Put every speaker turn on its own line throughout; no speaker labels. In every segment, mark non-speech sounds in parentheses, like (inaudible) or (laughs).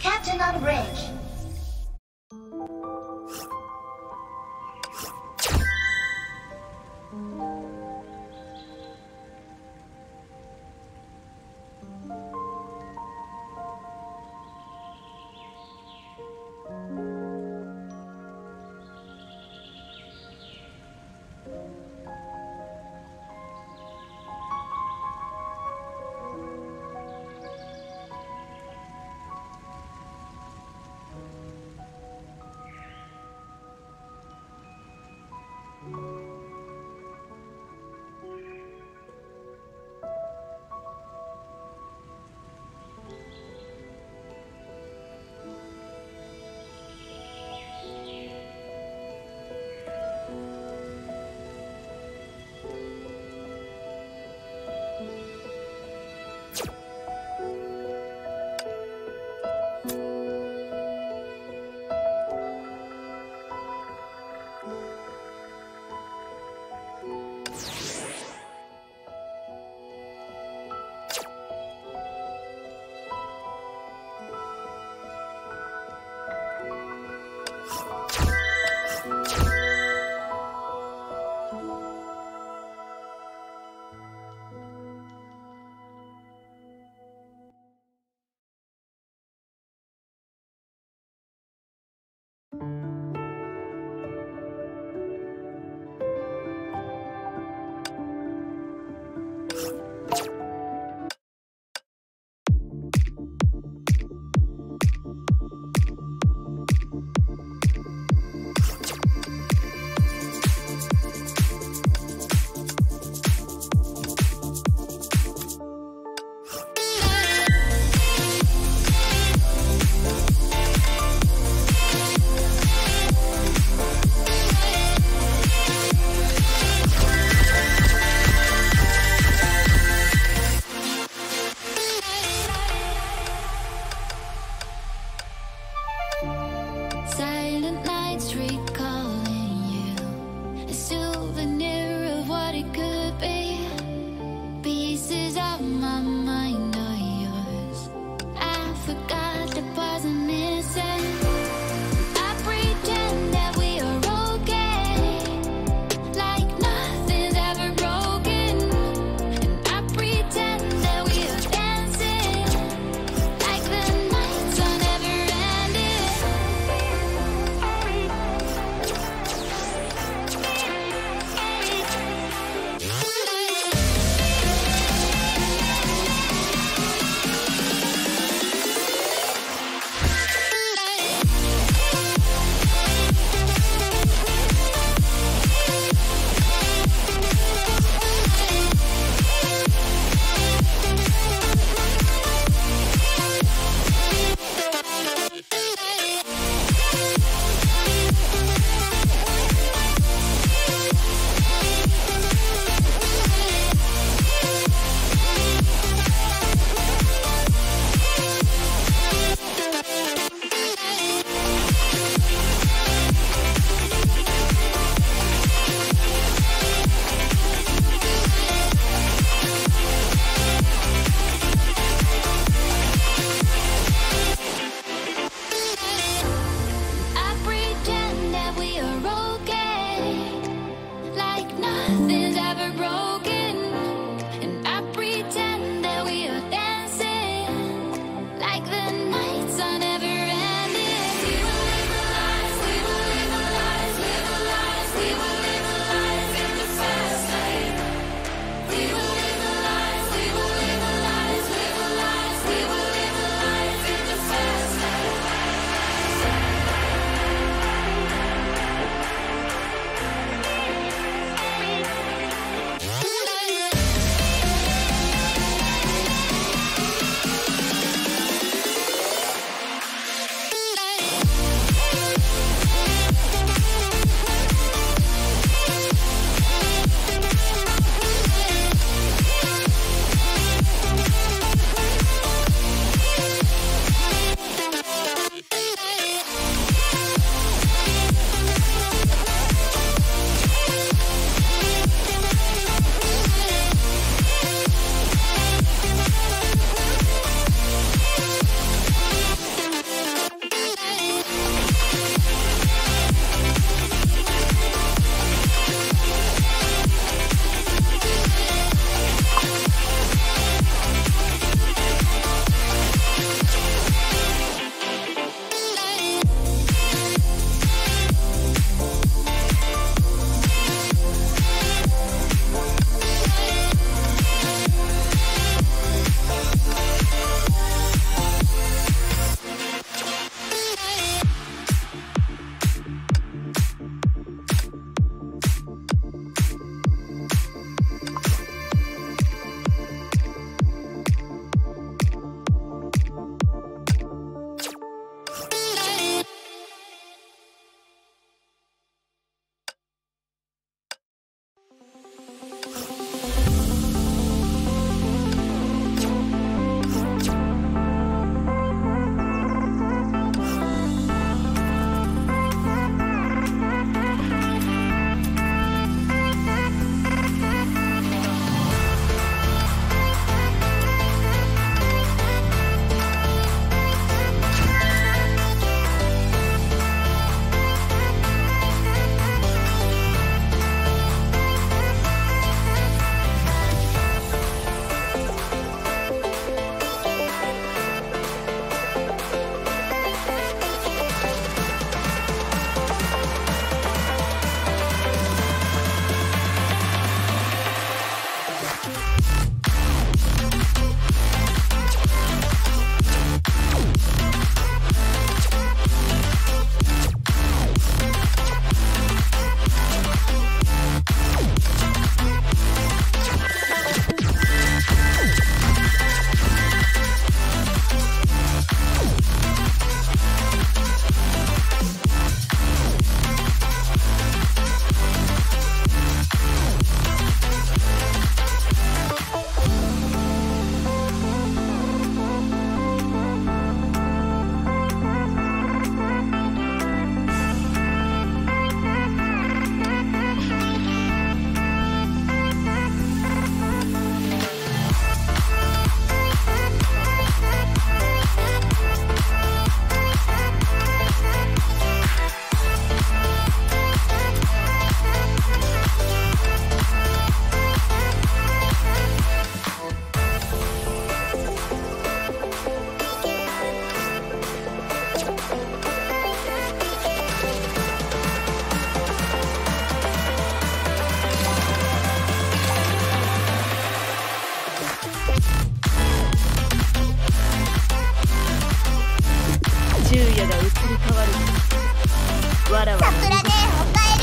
Captain on bridge.
わらわ
桜ねおかえ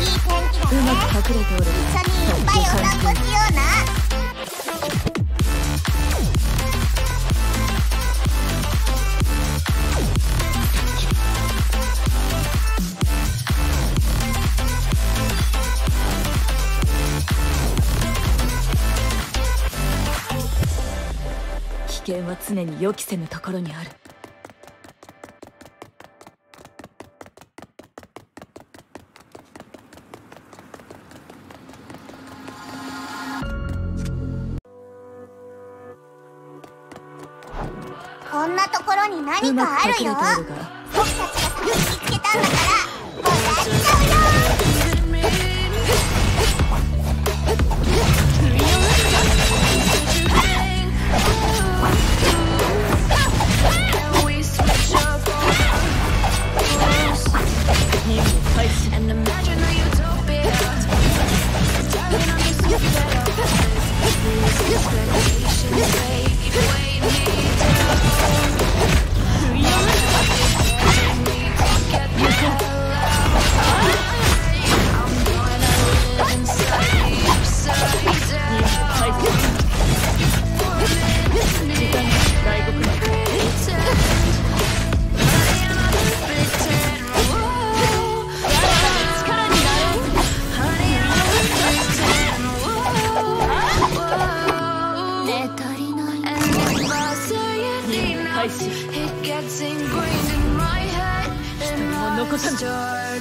りいい天気だねう
まく隠れておる
一緒にいっぱいお散歩しような
危険は常に予期せぬところにある。
何かあるよ。僕たちが探しに来てたんだから。
the
door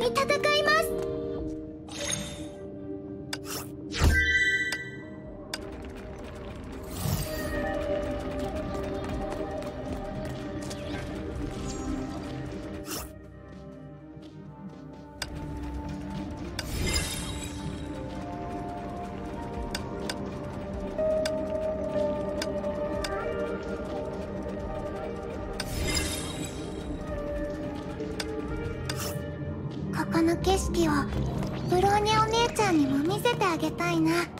に
戦
景色をブローニャお姉ちゃんにも見せてあげたいな。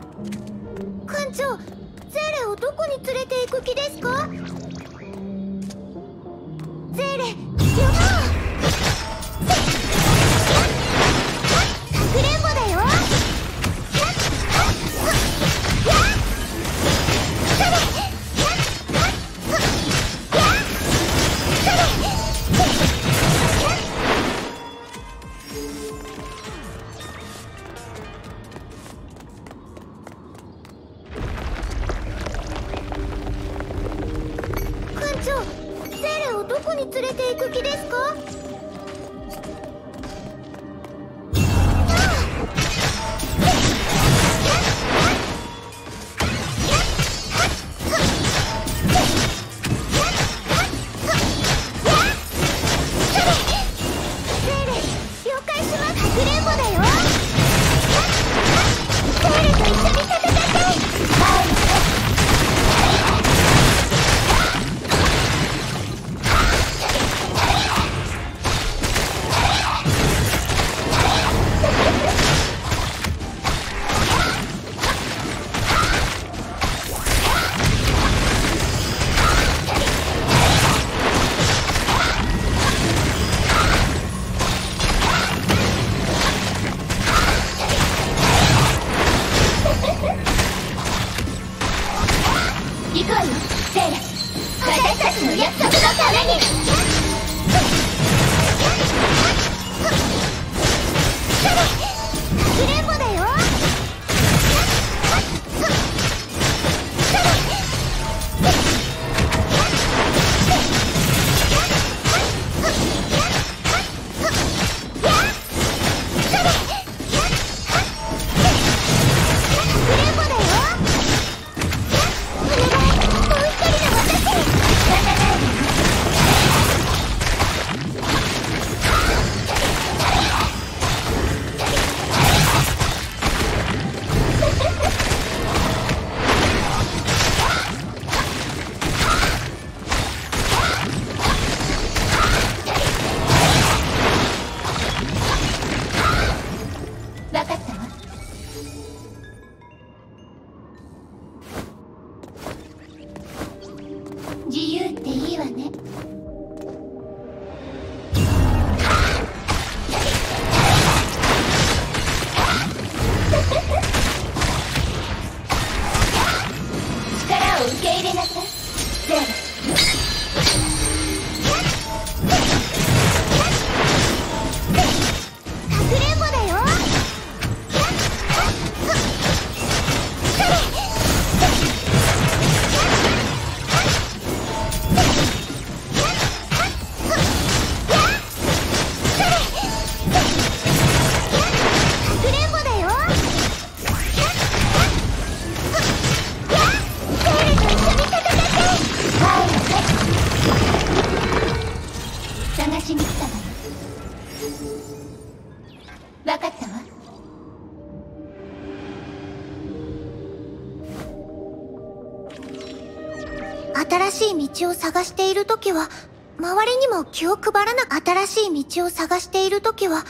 道を探しているときは、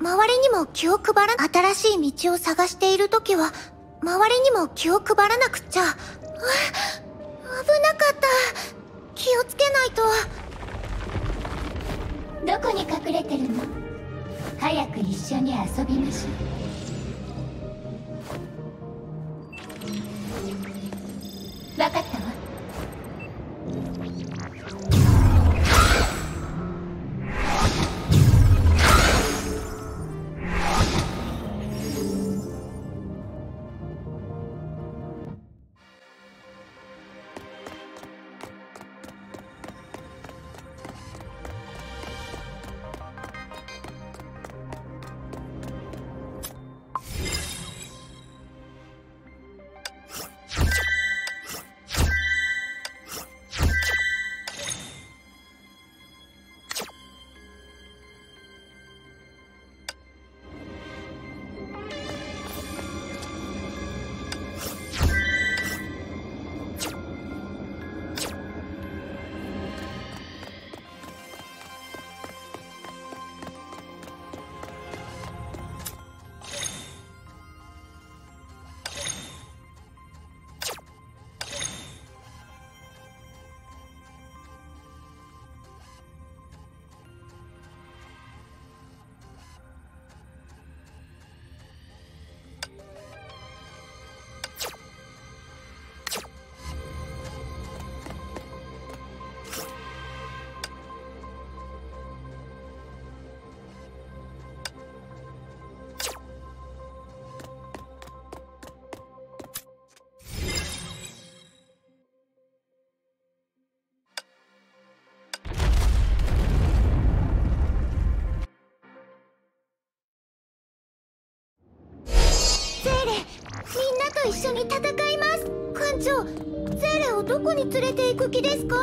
周りにも気を配ら、新しい道を探しているときは、周りにも気を配らなくっちゃ。みんなと一緒に
戦います。艦長ゼーレをどこに連れて行く気ですか？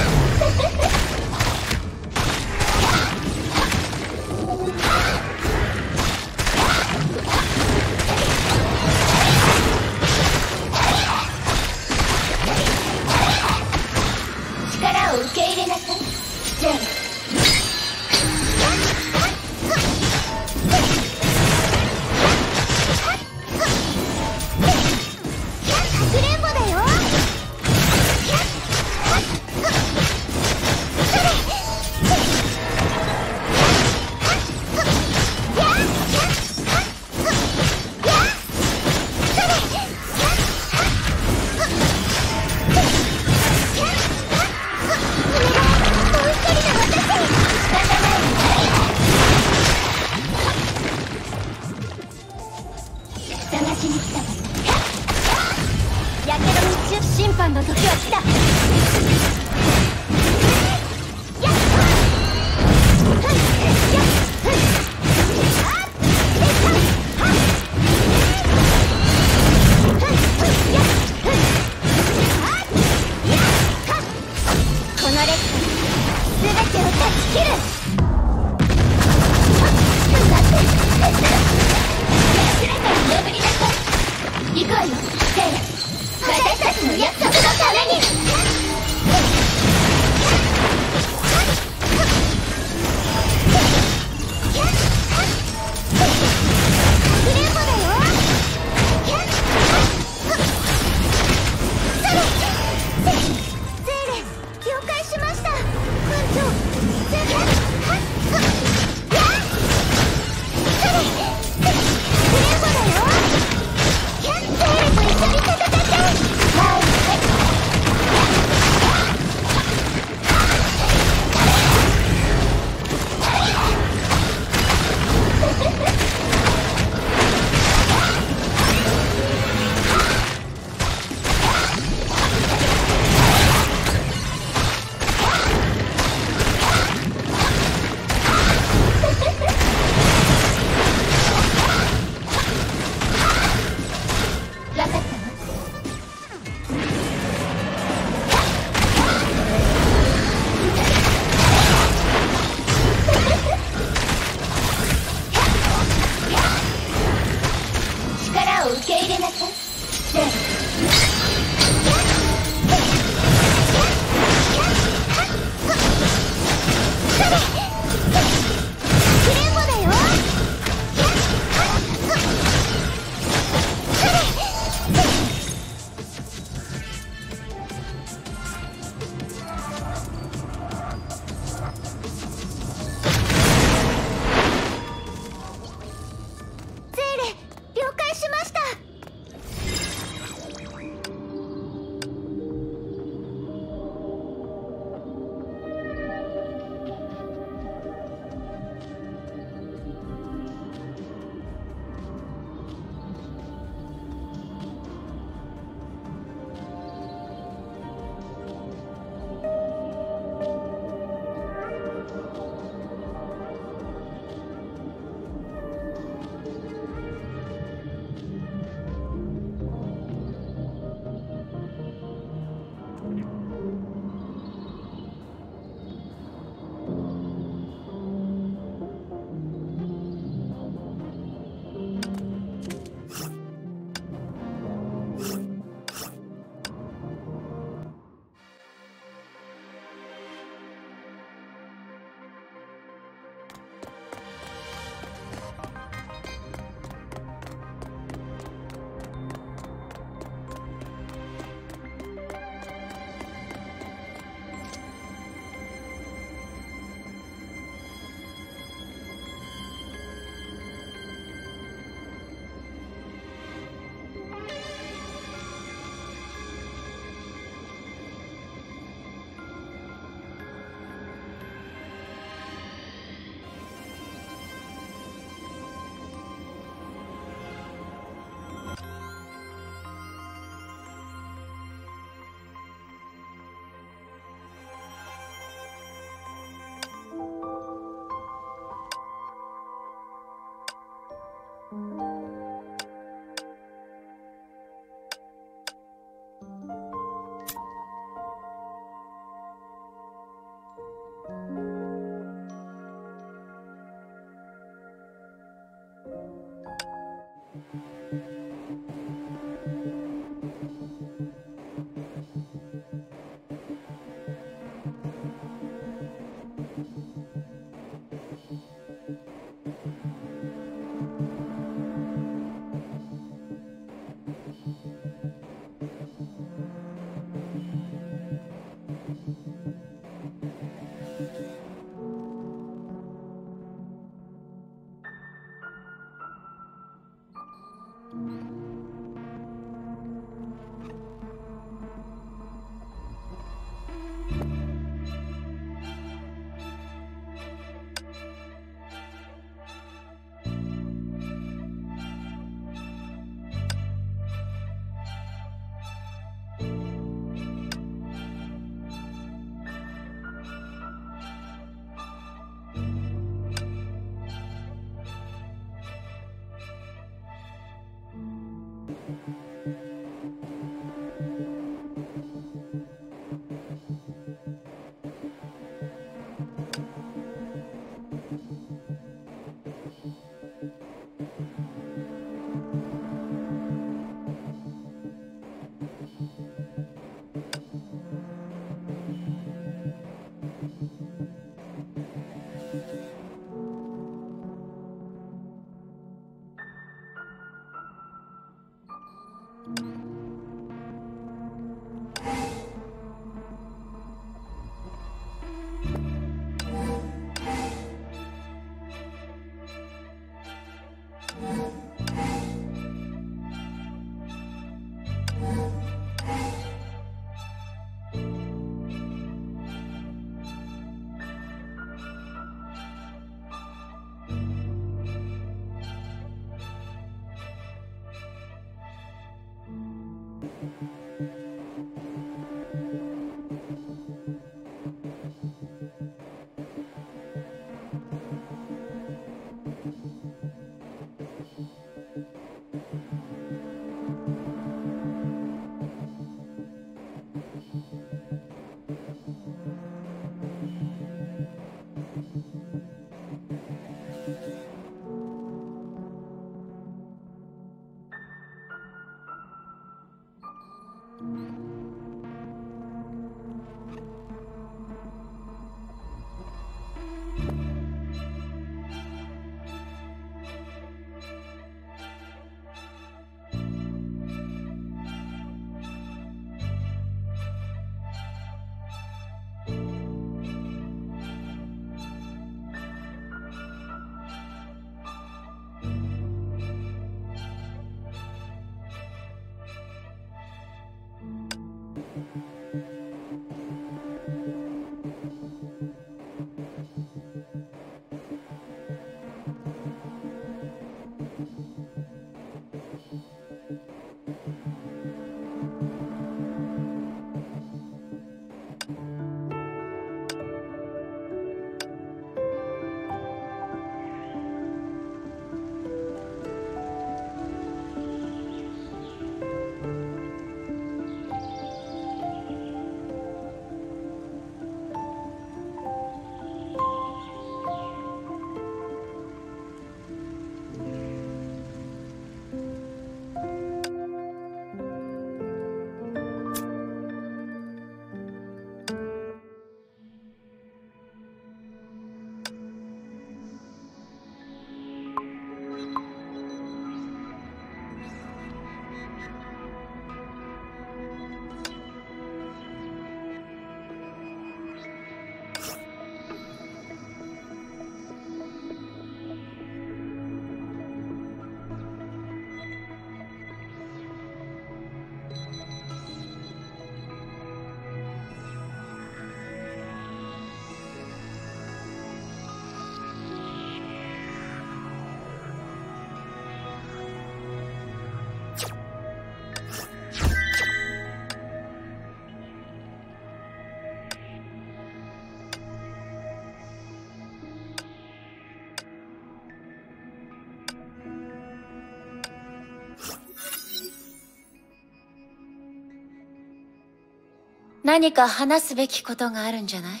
何か話すべきことがあるんじゃない？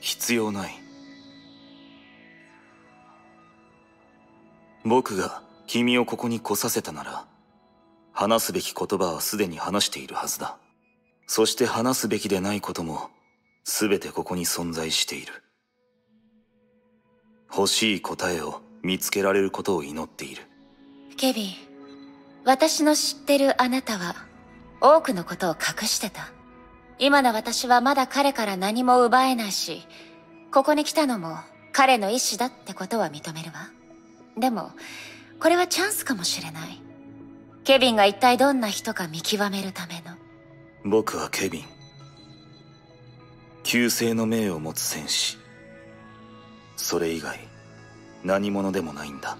必要ない。僕が君をここに来させたなら話すべき言葉はすでに話しているはずだ。そして話すべきでないことも全てここに存在している。欲しい答えを見つけられることを祈っている。
ケビン、私の知ってるあなたは多くのことを隠してた。今の私はまだ彼から何も奪えないし、ここに来たのも彼の意志だってことは認めるわ。でも、これはチャンスかもしれない。ケビンが一体どんな人か見極めるための。
僕はケビン旧姓の命を持つ戦士それ以外何者でもないんだ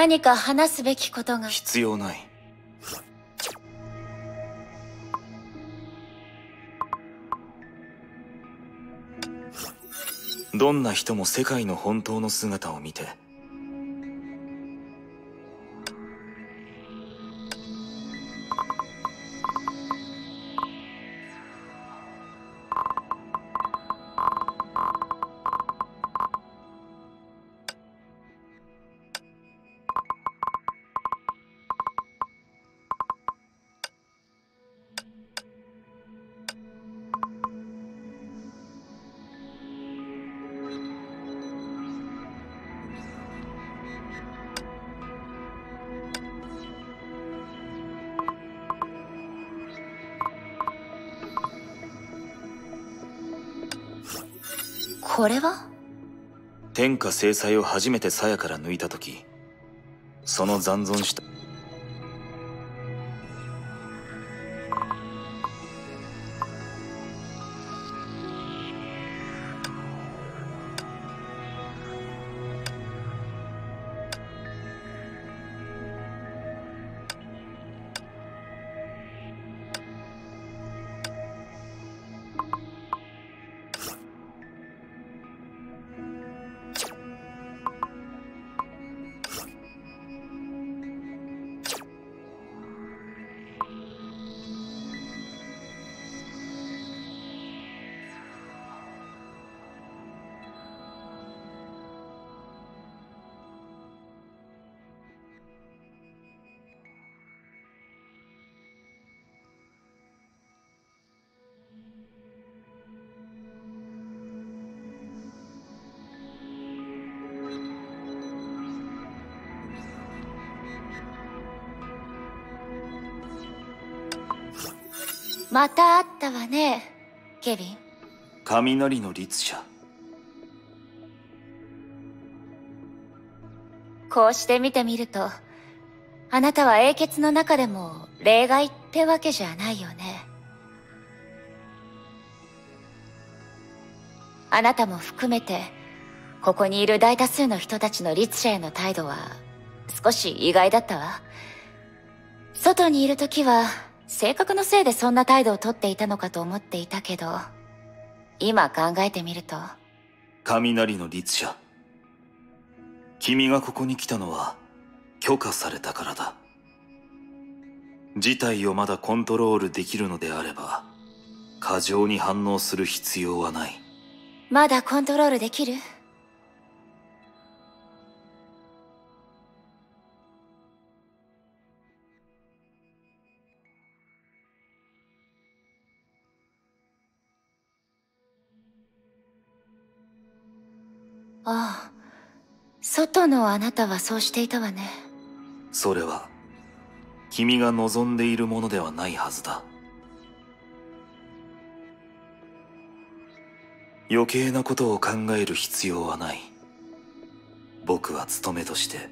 何か話すべきことが。
必要ないどんな人も世界の本当の姿を見て
これは？
天下制裁を初めて鞘から抜いた時その残存した
また会ったわね、ケビン。
雷の律者
こうして見てみると、あなたは英傑の中でも例外ってわけじゃないよね。あなたも含めて、ここにいる大多数の人たちの律者への態度は、少し意外だったわ。外にいる時は、性格のせいでそんな態度をとっていたのかと思っていたけど、今考えてみると、
雷の律者。君がここに来たのは許可されたからだ。事態をまだコントロールできるのであれば過剰に反応する必要はない。
まだコントロールできる？ああ、外のあなたはそうしていたわね。
それは君が望んでいるものではないはずだ。余計なことを考える必要はない。僕は務めとして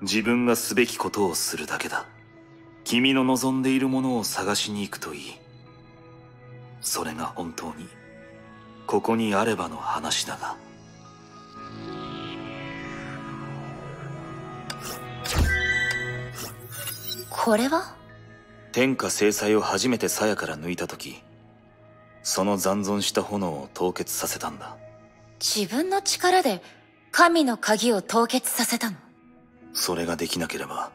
自分がすべきことをするだけだ。君の望んでいるものを探しに行くといい。それが本当にここにあればの話だが。
これは？
天下制裁を初めて鞘から抜いた時その残存した炎を凍結させたんだ。
自分の力で神の鍵を凍結させたの？
それができなければ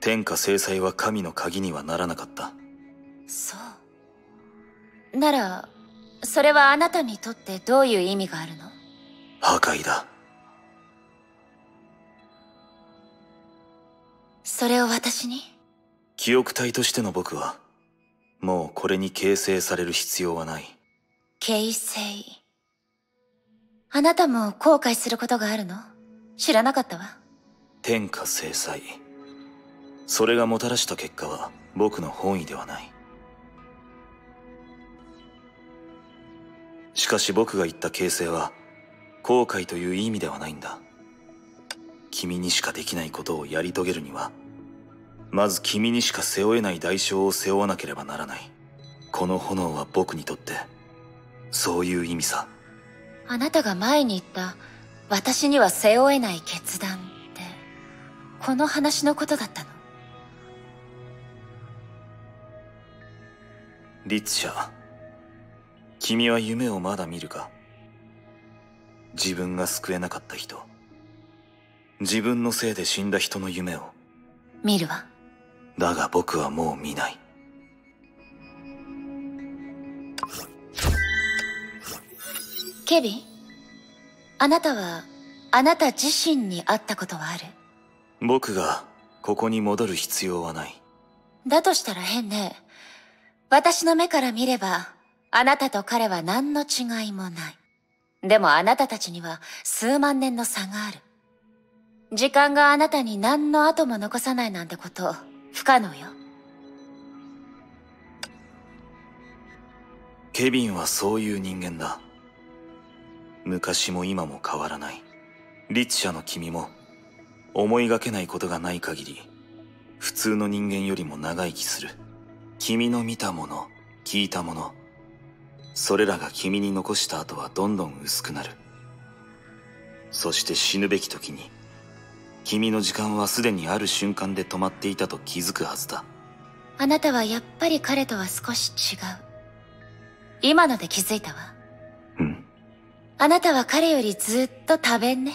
天下制裁は神の鍵にはならなかった。
そう。なら、それはあなたにとってどういう意味があるの？
破壊だ
それを私に？
記憶体としての僕はもうこれに形成される必要はない。
形成。あなたも後悔することがあるの？知らなかったわ。
天下制裁それがもたらした結果は僕の本意ではない。しかし僕が言った形成は後悔という意味ではないんだ君にしかできないことをやり遂げるにはまず君にしか背負えない代償を背負わなければならない。この炎は僕にとってそういう意味さ。
あなたが前に言った、私には背負えない決断って、この話のことだったの。
律者君は夢をまだ見るか？自分が救えなかった人自分のせいで死んだ人の夢を
見るわ。
だが僕はもう見ない
ケビンあなたは、あなた自身に会ったことはある？
僕がここに戻る必要はない
だとしたら変ね。私の目から見れば、あなたと彼は何の違いもない。でもあなたたちには数万年の差がある。時間があなたに何の後も残さないなんてこと、不可能よ。
ケビンはそういう人間だ。昔も今も変わらない。律者の君も思いがけないことがない限り普通の人間よりも長生きする。君の見たもの聞いたものそれらが君に残した後はどんどん薄くなる。そして死ぬべき時に君の時間はすでにある瞬間で止まっていたと気づくはずだ
あなたはやっぱり彼とは少し違う。今ので気づいたわ。
うん
あなたは彼よりずっと多弁ね。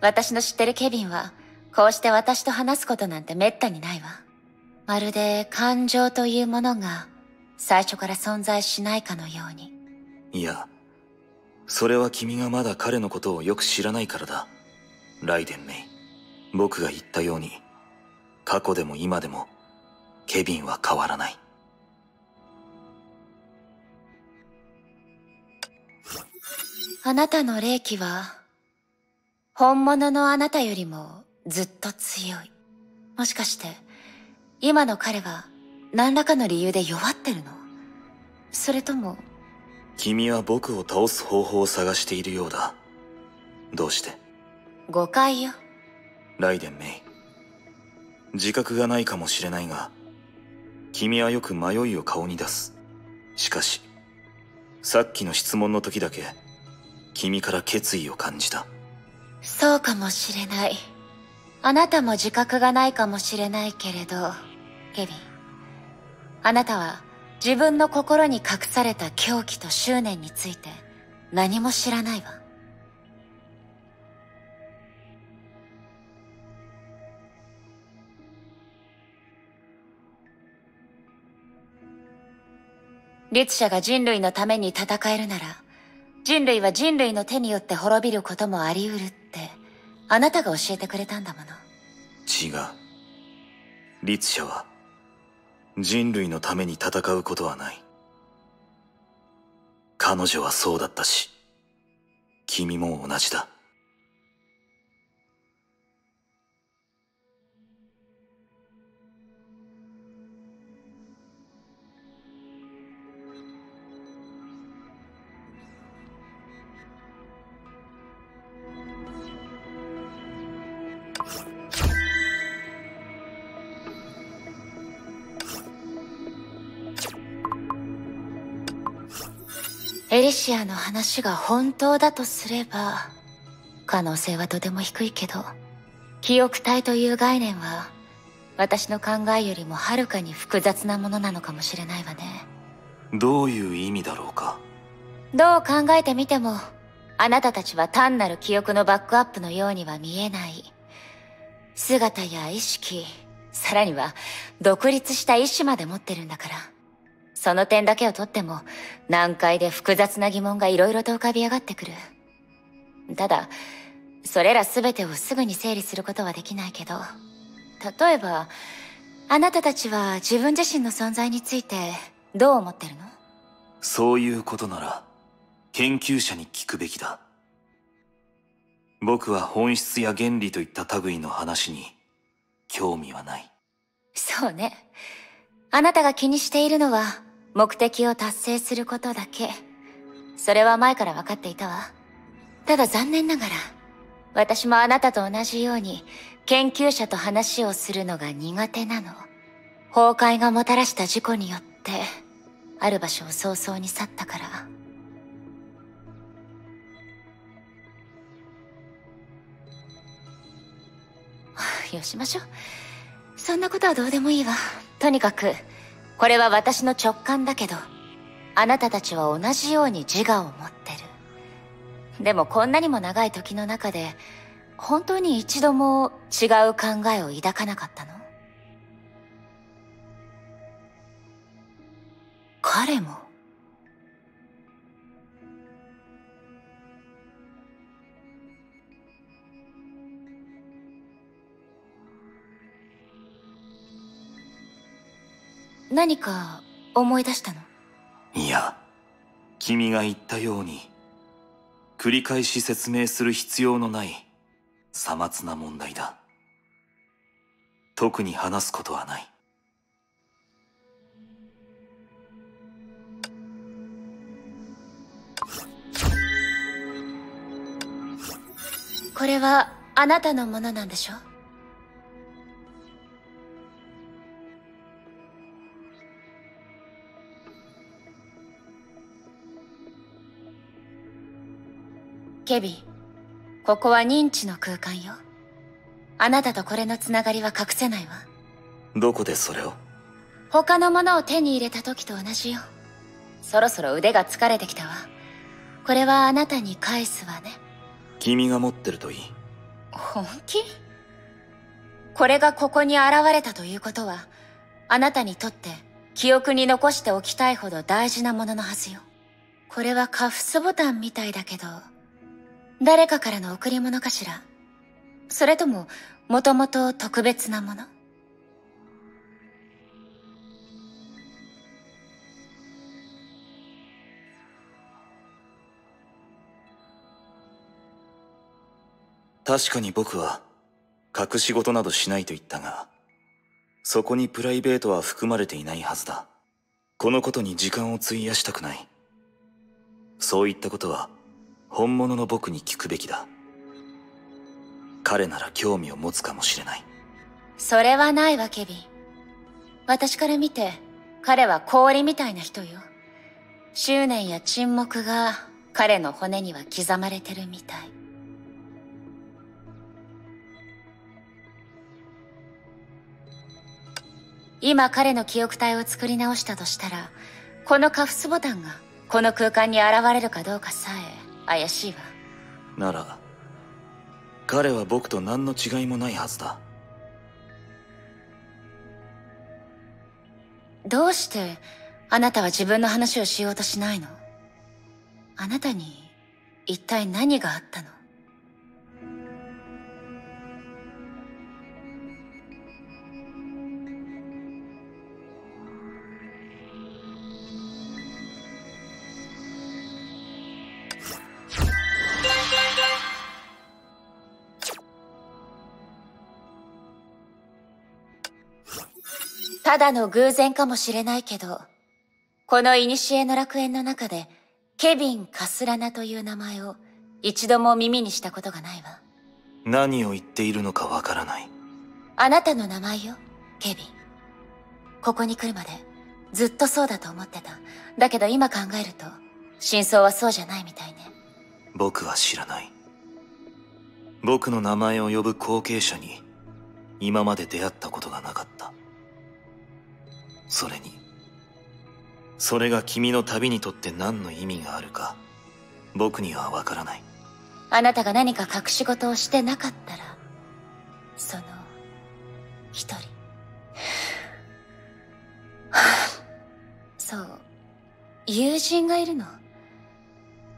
私の知ってるケビンは、こうして私と話すことなんて滅多にないわ。まるで感情というものが最初から存在しないかのように。
いやそれは君がまだ彼のことをよく知らないからだライデンメイ僕が言ったように過去でも今でもケビンは変わらない
あなたの霊気は、本物のあなたよりもずっと強い。もしかして、今の彼は何らかの理由で弱ってるの？それとも、
君は僕を倒す方法を探しているようだどうして？
誤解よ。
ライデンメイ自覚がないかもしれないが君はよく迷いを顔に出すしかしさっきの質問の時だけ君から決意を感じた
そうかもしれない。あなたも自覚がないかもしれないけれど、ケビン。あなたは自分の心に隠された狂気と執念について何も知らないわ。律者が人類のために戦えるなら、人類は人類の手によって滅びることもあり得るって、あなたが教えてくれたんだもの。
違う。律者は人類のために戦うことはない。彼女はそうだったし君も同じだ。
エリシアの話が本当だとすれば、可能性はとても低いけど、記憶体という概念は、私の考えよりもはるかに複雑なものなのかもしれないわね。
どういう意味だろうか？
どう考えてみても、あなたたちは単なる記憶のバックアップのようには見えない。姿や意識、さらには独立した意志まで持ってるんだから。その点だけをとっても、難解で複雑な疑問が色々と浮かび上がってくる。ただ、それら全てをすぐに整理することはできないけど、例えば、あなたたちは自分自身の存在についてどう思ってるの？
そういうことなら研究者に聞くべきだ僕は本質や原理といった類の話に興味はない
そうね。あなたが気にしているのは、目的を達成することだけ。それは前から分かっていたわ。ただ残念ながら、私もあなたと同じように、研究者と話をするのが苦手なの。崩壊がもたらした事故によって、ある場所を早々に去ったから。よしましょう。そんなことはどうでもいいわ。とにかく、これは私の直感だけど、あなたたちは同じように自我を持ってる。でもこんなにも長い時の中で、本当に一度も違う考えを抱かなかったの？彼も？何か思い出したの？
いや君が言ったように繰り返し説明する必要のないさまつな問題だ。特に話すことはない。
これはあなたのものなんでしょケビン、ここは認知の空間よ。あなたとこれのつながりは隠せないわ。
どこでそれを？
他のものを手に入れた時と同じよ。そろそろ腕が疲れてきたわ。これはあなたに返すわね。
君が持ってるといい
本気？これがここに現れたということは、あなたにとって記憶に残しておきたいほど大事なもののはずよ。これはカフスボタンみたいだけど、誰かからの贈り物かしら。それとも、もともと特別なもの？
確かに僕は隠し事などしないと言ったがそこにプライベートは含まれていないはずだ。このことに時間を費やしたくない。そういったことは本物の僕に聞くべきだ彼なら興味を持つかもしれない
それはないわ、ケビン。私から見て、彼は氷みたいな人よ。執念や沈黙が彼の骨には刻まれてるみたい。今彼の記憶体を作り直したとしたら、このカフスボタンがこの空間に現れるかどうかさえ怪しいわ。
なら彼は僕と何の違いもないはずだ。
どうしてあなたは自分の話をしようとしないの？あなたに一体何があったの？ただの偶然かもしれないけど、この古の楽園の中で、ケビン・カスラナという名前を一度も耳にしたことがないわ。
何を言っているのかわからない
あなたの名前よ、ケビン。ここに来るまでずっとそうだと思ってた。だけど今考えると、真相はそうじゃないみたいね。
僕は知らない僕の名前を呼ぶ後継者に今まで出会ったことがなかったそれにそれが君の旅にとって何の意味があるか僕にはわからない
あなたが何か隠し事をしてなかったら、その、一人。(sighs) そう、友人がいるの。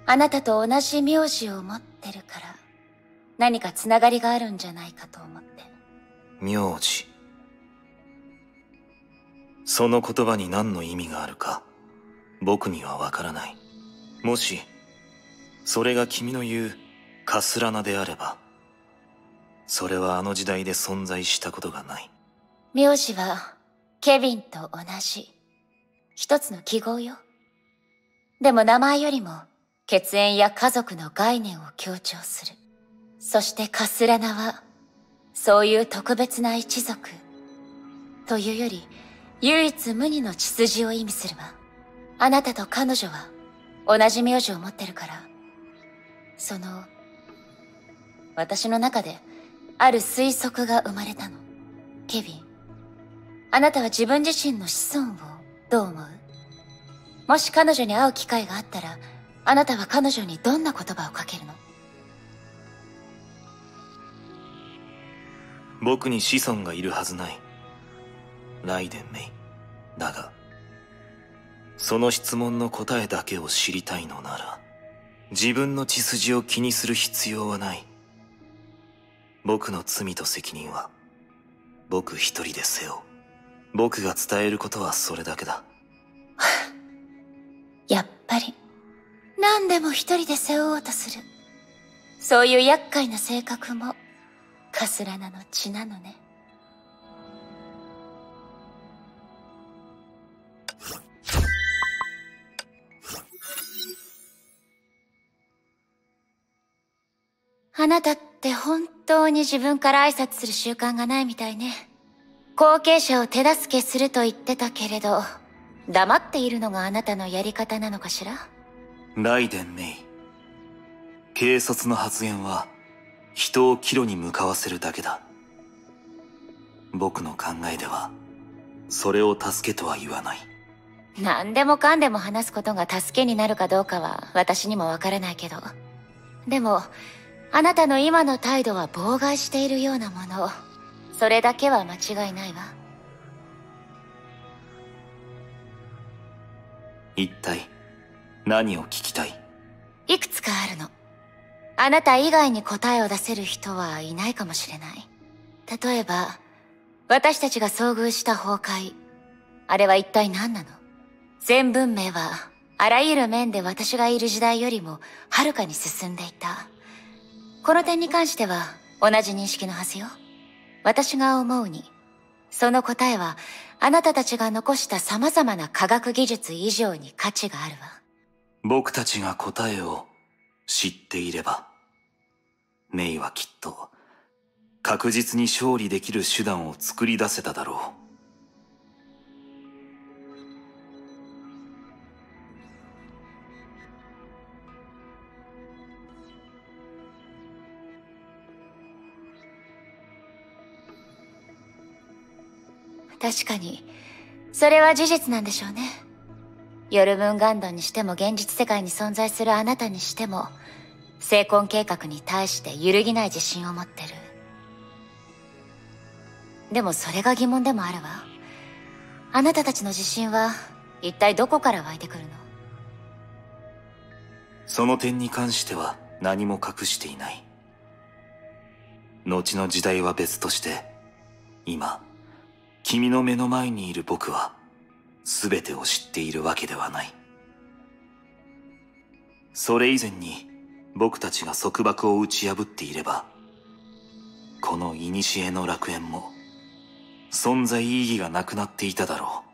あなたと同じ名字を持ってるから、何かつながりがあるんじゃないかと思って。
名字その言葉に何の意味があるか僕にはわからないもしそれが君の言うカスラナであればそれはあの時代で存在したことがない
名字は、ケビンと同じ。一つの記号よ。でも名前よりも、血縁や家族の概念を強調する。そしてカスラナは、そういう特別な一族。というより、唯一無二の血筋を意味するわ。あなたと彼女は、同じ名字を持ってるから。その、私の中で、ある推測が生まれたの。ケビン。あなたは自分自身の子孫をどう思う？もし彼女に会う機会があったら、あなたは彼女にどんな言葉をかけるの？
僕に子孫がいるはずないライデンメイだがその質問の答えだけを知りたいのなら自分の血筋を気にする必要はない僕の罪と責任は僕一人で背負う僕が伝えることはそれだけだ (laughs)
やっぱり、何でも一人で背負おうとする。そういう厄介な性格も、カスラナの血なのね。あなたって、本当に自分から挨拶する習慣がないみたいね。後継者を手助けすると言ってたけれど、黙っているのがあなたのやり方なのかしら？
ライデン・メイ軽率の発言は人を岐路に向かわせるだけだ僕の考えではそれを助けとは言わない
何でもかんでも話すことが助けになるかどうかは私にもわからないけど。でも、あなたの今の態度は妨害しているようなもの。それだけは間違いないわ。
一体何を聞きたい？
いくつかあるの。あなた以外に答えを出せる人はいないかもしれない。例えば、私たちが遭遇した崩壊。あれは一体何なの？全文明は、あらゆる面で私がいる時代よりも、はるかに進んでいた。この点に関しては、同じ認識のはずよ。私が思うに、その答えは、あなたたちが残した様々な科学技術以上に価値があるわ。
僕たちが答えを知っていればメイはきっと確実に勝利できる手段を作り出せただろう
確かに、それは事実なんでしょうね。ヨルムンガンドにしても現実世界に存在するあなたにしても、成婚計画に対して揺るぎない自信を持ってる。でもそれが疑問でもあるわ。あなたたちの自信は、一体どこから湧いてくるの？
その点に関しては何も隠していない後の時代は別として今君の目の前にいる僕は全てを知っているわけではない。それ以前に僕たちが束縛を打ち破っていればこの古の楽園も存在意義がなくなっていただろう。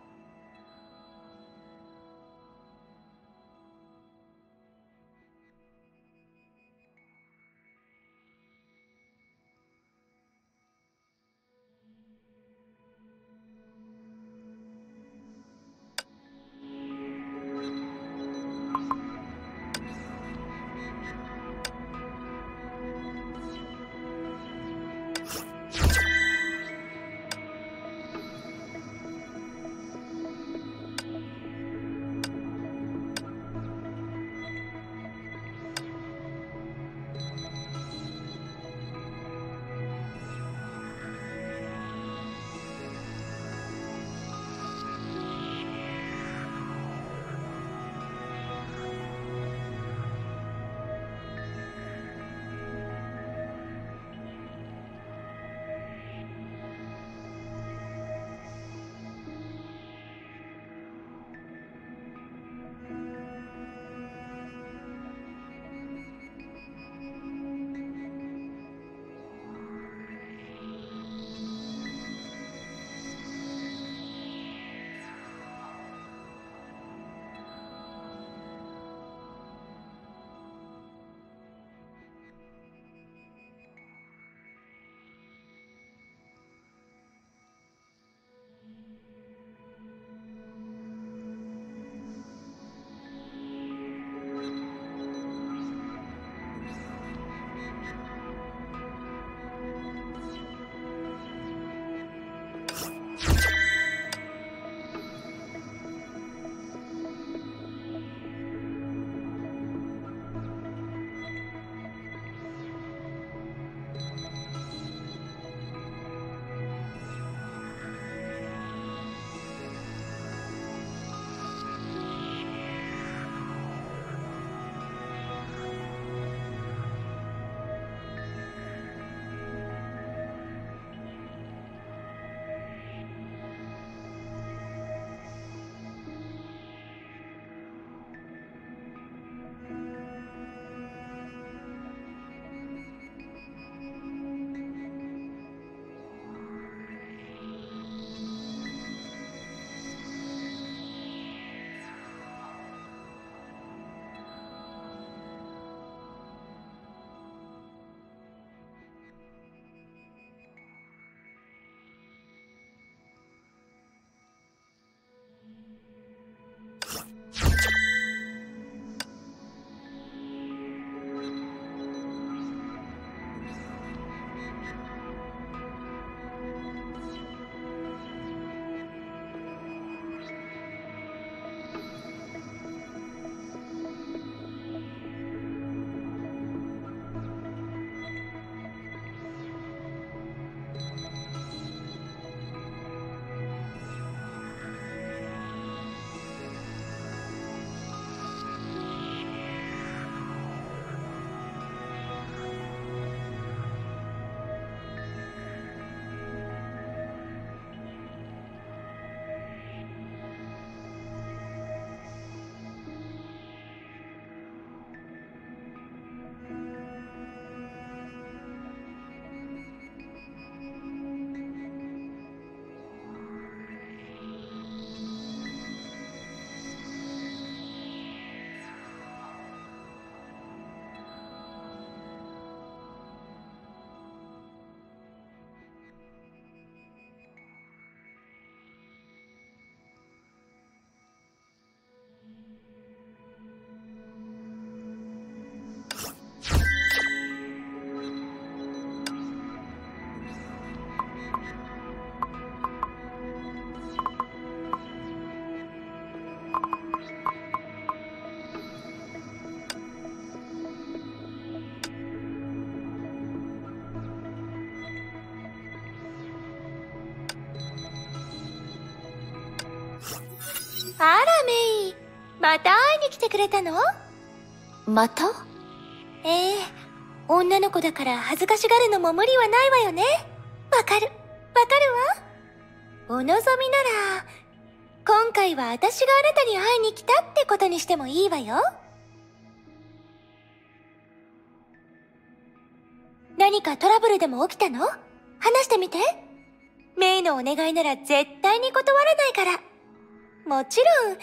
あらメイまた会いに来てくれたの？
また？
ええ女の子だから恥ずかしがるのも無理はないわよね。わかる。わかるわ。お望みなら今回は私があなたに会いに来たってことにしてもいいわよ。何かトラブルでも起きたの？話してみて。メイのお願いなら絶対に断らないからもちろん。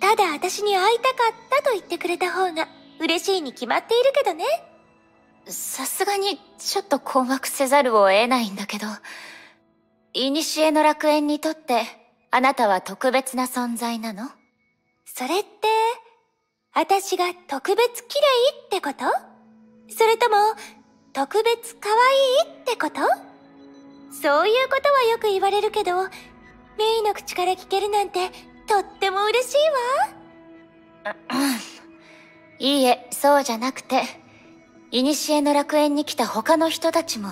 ただ私に会いたかったと言ってくれた方が嬉しいに決まっているけどね。
さすがにちょっと困惑せざるを得ないんだけど、古の楽園にとってあなたは特別な存在なの？
それって私が特別綺麗ってこと？それとも特別可愛いってこと？そういうことはよく言われるけどメイの口から聞けるなんてとっても嬉しいわ。
いいえ、そうじゃなくて、古の楽園に来た他の人たちも、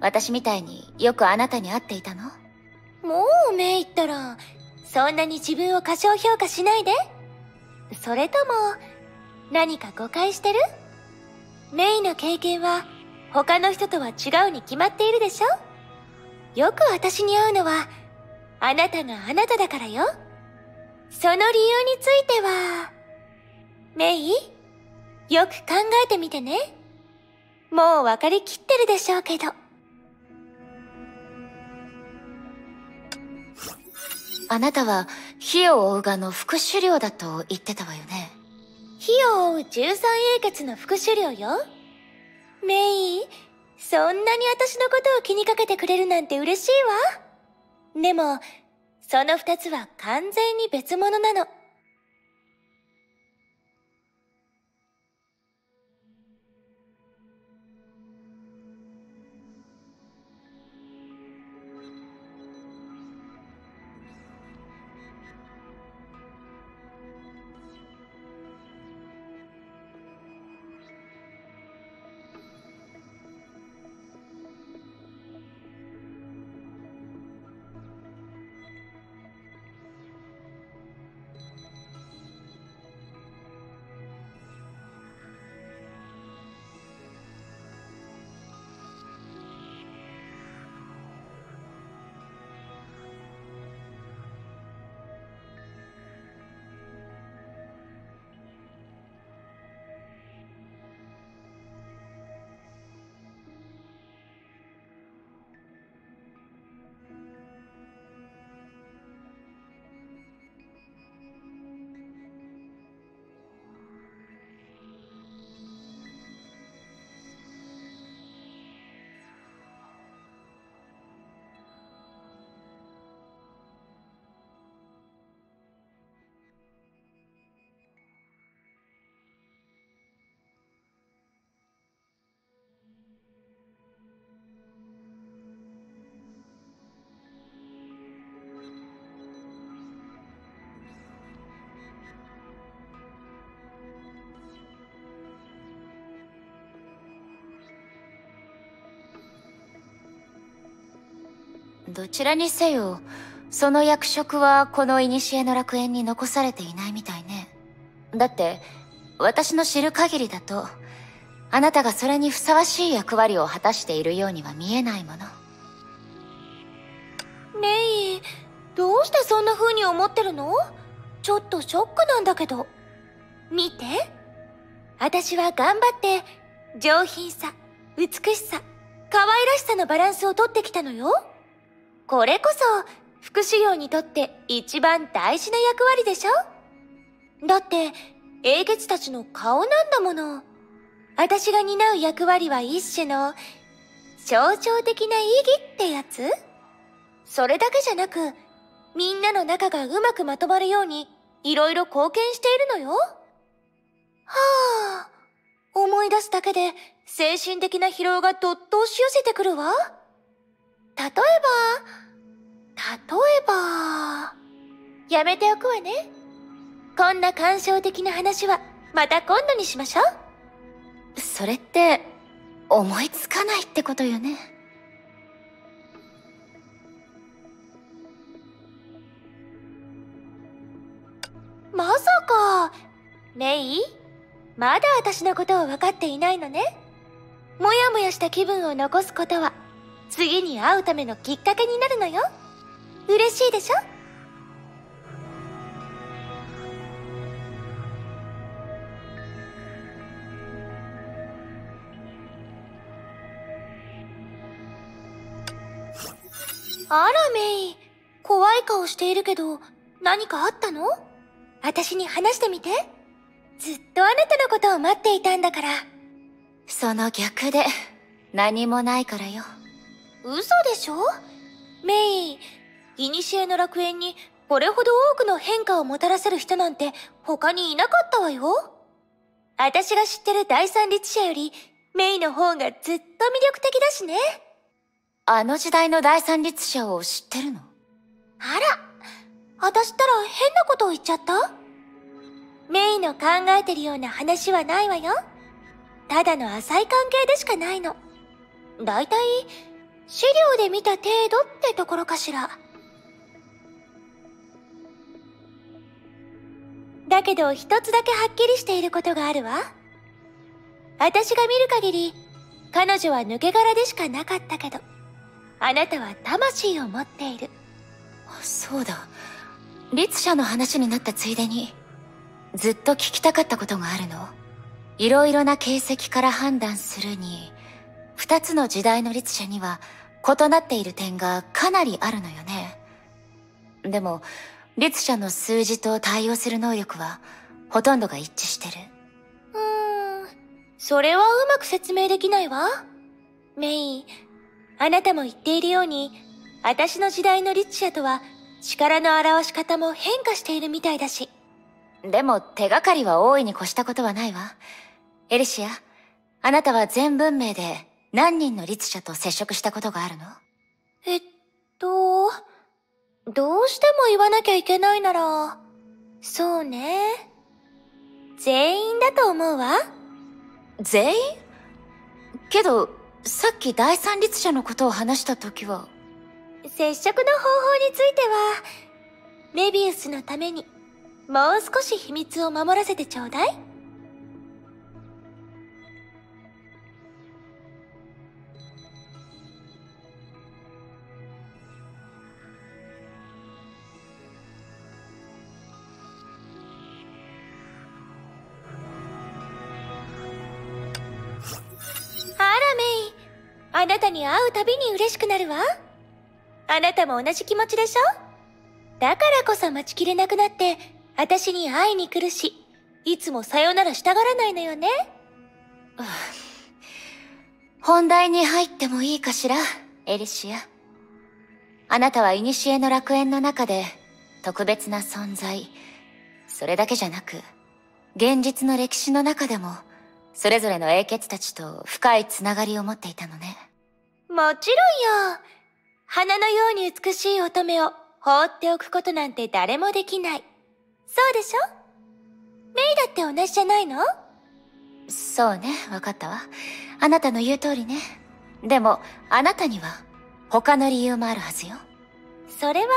私みたいによくあなたに会っていたの？
もうメイったらそんなに自分を過小評価しないで。それとも何か誤解してる？メイの経験は他の人とは違うに決まっているでしょ？よく私に会うのはあなたがあなただからよその理由についてはメイよく考えてみてねもう分かりきってるでしょうけど
あなたは火を追うがの副首領だと言ってたわよね。
火を追う十三英傑の副首領よ。メイ、そんなに私のことを気にかけてくれるなんて嬉しいわ。でも、その二つは完全に別物なの。
どちらにせよ、その役職はこの古の楽園に残されていないみたいね。だって、私の知る限りだと、あなたがそれにふさわしい役割を果たしているようには見えないもの。
メイ、どうしてそんな風に思ってるの？ちょっとショックなんだけど。見て。私は頑張って、上品さ、美しさ、可愛らしさのバランスをとってきたのよ。これこそ、副主要にとって一番大事な役割でしょ？だって、英傑たちの顔なんだもの。私が担う役割は一種の、象徴的な意義ってやつ？それだけじゃなく、みんなの仲がうまくまとまるように、いろいろ貢献しているのよ。はあ、思い出すだけで精神的な疲労がどっと押し寄せてくるわ。例えば、例えば、やめておくわね。こんな感傷的な話はまた今度にしましょう。
それって、思いつかないってことよね。
まさかメイ？まだ私のことを分かっていないのね。もやもやした気分を残すことは、次に会うためのきっかけになるのよ。嬉しいでしょ？あらメイ、怖い顔しているけど、何かあったの？私に話してみて。ずっとあなたのことを待っていたんだから。
その逆で、何もないからよ。
嘘でしょ？メイ、古の楽園にこれほど多くの変化をもたらせる人なんて他にいなかったわよ。私が知ってる第三律者より、メイの方がずっと魅力的だしね。
あの時代の第三律者を知ってるの？
あら、私ったら変なことを言っちゃった？メイの考えてるような話はないわよ。ただの浅い関係でしかないの。だいたい、資料で見た程度ってところかしら。だけど一つだけはっきりしていることがあるわ。私が見る限り、彼女は抜け殻でしかなかったけど、あなたは魂を持っている。
そうだ。律者の話になったついでに、ずっと聞きたかったことがあるの。いろいろな形跡から判断するに、二つの時代の律者には異なっている点がかなりあるのよね。でも、律者の数字と対応する能力はほとんどが一致してる。
うーん、それはうまく説明できないわ。メイ、あなたも言っているように、私の時代の律者とは力の表し方も変化しているみたいだし。
でも手がかりは大いに越したことはないわ。エリシア、あなたは全文明で何人の律者と接触したことがあるの？
えっと、どうしても言わなきゃいけないなら、そうね。全員だと思うわ。
全員？けど、さっき第三律者のことを話した時は、
接触の方法については、メビウスのために、もう少し秘密を守らせてちょうだい。あなたに会うたびに嬉しくなるわ。あなたも同じ気持ちでしょ？だからこそ待ちきれなくなって、私に会いに来るし、いつもさよならしたがらないのよね。
本題に入ってもいいかしら、エリシア。あなたは古の楽園の中で特別な存在。それだけじゃなく、現実の歴史の中でも、それぞれの英傑たちと深いつながりを持っていたのね。
もちろんよ。花のように美しい乙女を放っておくことなんて誰もできない。そうでしょ？メイだって同じじゃないの？
そうね、わかったわ。あなたの言う通りね。でも、あなたには他の理由もあるはずよ。
それは、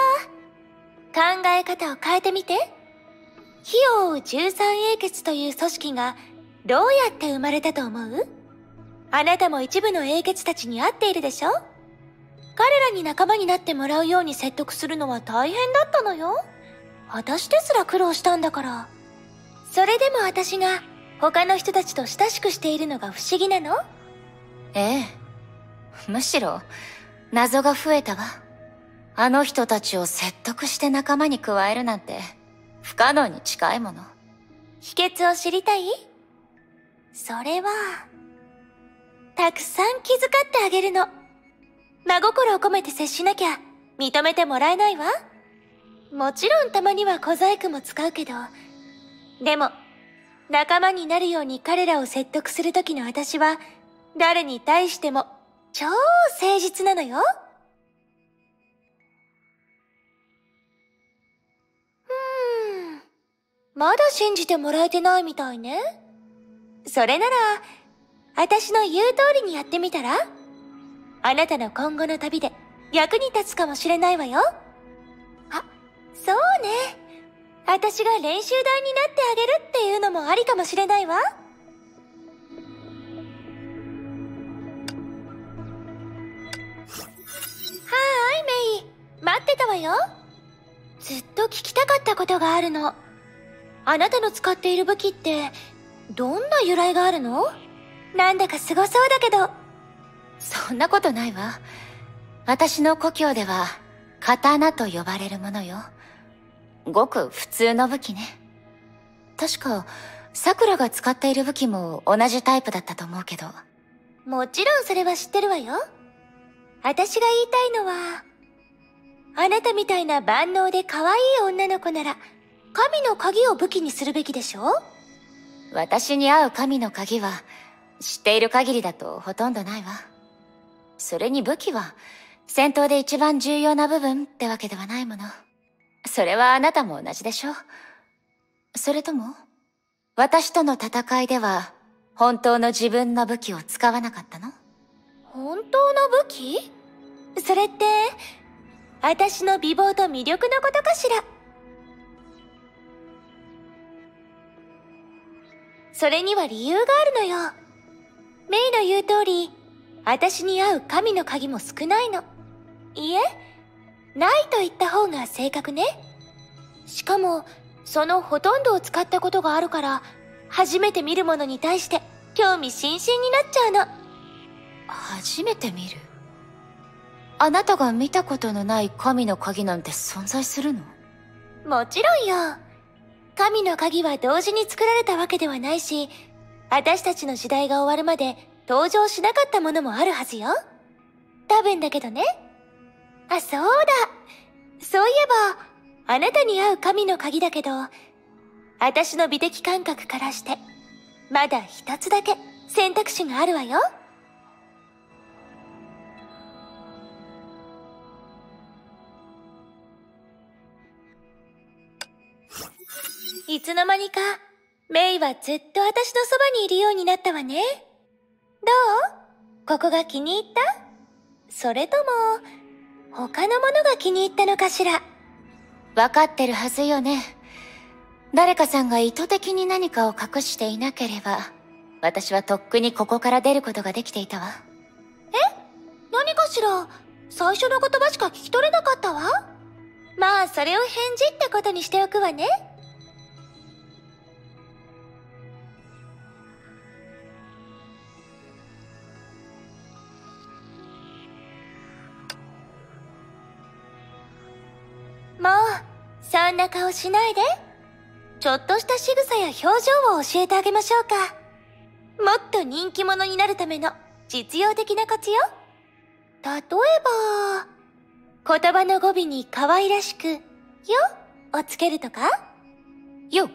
考え方を変えてみて。火を追う十三英傑という組織がどうやって生まれたと思う？あなたも一部の英傑たちに会っているでしょ？彼らに仲間になってもらうように説得するのは大変だったのよ。私ですら苦労したんだから。それでも私が他の人たちと親しくしているのが不思議なの？
ええ。むしろ、謎が増えたわ。あの人たちを説得して仲間に加えるなんて、不可能に近いもの。
秘訣を知りたい？それは、たくさん気遣ってあげるの。真心を込めて接しなきゃ認めてもらえないわ。もちろんたまには小細工も使うけど、でも、仲間になるように彼らを説得するときの私は、誰に対しても超誠実なのよ。うーん。まだ信じてもらえてないみたいね。それなら、私の言う通りにやってみたら？あなたの今後の旅で役に立つかもしれないわよ。あ、そうね。私が練習台になってあげるっていうのもありかもしれないわ。はい、メイ。待ってたわよ。ずっと聞きたかったことがあるの。あなたの使っている武器って、どんな由来があるの？なんだかすごそうだけど。
そんなことないわ。私の故郷では、刀と呼ばれるものよ。ごく普通の武器ね。確か、桜が使っている武器も同じタイプだったと思うけど。
もちろんそれは知ってるわよ。私が言いたいのは、あなたみたいな万能で可愛い女の子なら、神の鍵を武器にするべきでしょ？
私に合う神の鍵は、知っている限りだとほとんどないわ。それに武器は、戦闘で一番重要な部分ってわけではないもの。それはあなたも同じでしょそれとも、私との戦いでは、本当の自分の武器を使わなかったの？
本当の武器？それって、私の美貌と魅力のことかしら？それには理由があるのよ。メイの言う通り、私に合う神の鍵も少ないの。いえ、ないと言った方が正確ね。しかも、そのほとんどを使ったことがあるから、初めて見るものに対して興味津々になっちゃうの。
初めて見る？あなたが見たことのない神の鍵なんて存在するの？
もちろんよ。神の鍵は同時に作られたわけではないし、私たちの時代が終わるまで登場しなかったものもあるはずよ。多分だけどね。あ、そうだ。そういえば、あなたに合う神の鍵だけど、私の美的感覚からして、まだ一つだけ選択肢があるわよ。いつの間にか、メイはずっと私のそばにいるようになったわね。どう？ここが気に入った？それとも、他のものが気に入ったのかしら？
わかってるはずよね。誰かさんが意図的に何かを隠していなければ、私はとっくにここから出ることができていたわ。
何かしら？最初の言葉しか聞き取れなかったわ。まあ、それを返事ってことにしておくわね。そんな顔しないで。ちょっとした仕草や表情を教えてあげましょうか。もっと人気者になるための実用的なコツよ。例えば、言葉の語尾に可愛らしく、よをつけるとか？
よ
違う違う、よ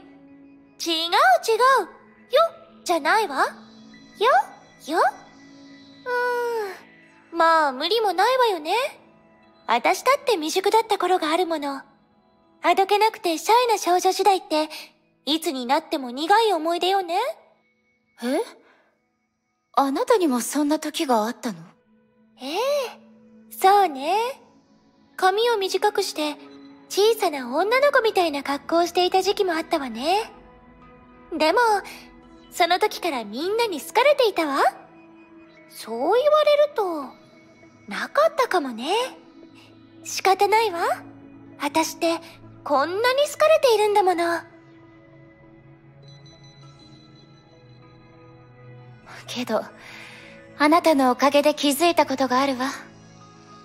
じゃないわ？よようーん。まあ、無理もないわよね。私だって未熟だった頃があるもの。あどけなくてシャイな少女時代って、いつになっても苦い思い出よね。
え？あなたにもそんな時があったの？
ええそうね。髪を短くして、小さな女の子みたいな格好をしていた時期もあったわね。でも、その時からみんなに好かれていたわ。そう言われると、なかったかもね。仕方ないわ。私って、こんなに好かれているんだもの。
けど、あなたのおかげで気づいたことがあるわ。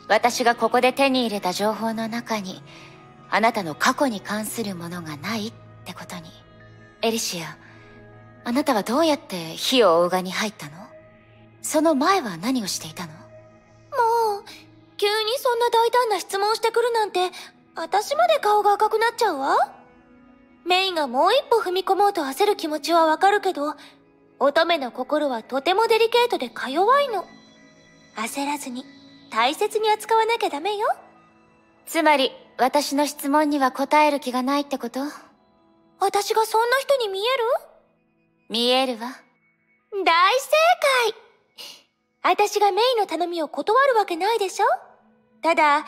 私がここで手に入れた情報の中に、あなたの過去に関するものがないってことに。エリシア、あなたはどうやって火を追うがに入ったの？その前は何をしていたの？
もう、急にそんな大胆な質問してくるなんて、私まで顔が赤くなっちゃうわ。メイがもう一歩踏み込もうと焦る気持ちはわかるけど、乙女の心はとてもデリケートでか弱いの。焦らずに、大切に扱わなきゃダメよ。
つまり、私の質問には答える気がないってこと？
私がそんな人に見える？
見えるわ。
大正解私がメイの頼みを断るわけないでしょ？ただ、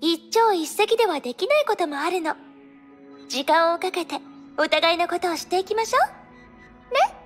一朝一夕ではできないこともあるの。時間をかけてお互いのことをしていきましょうね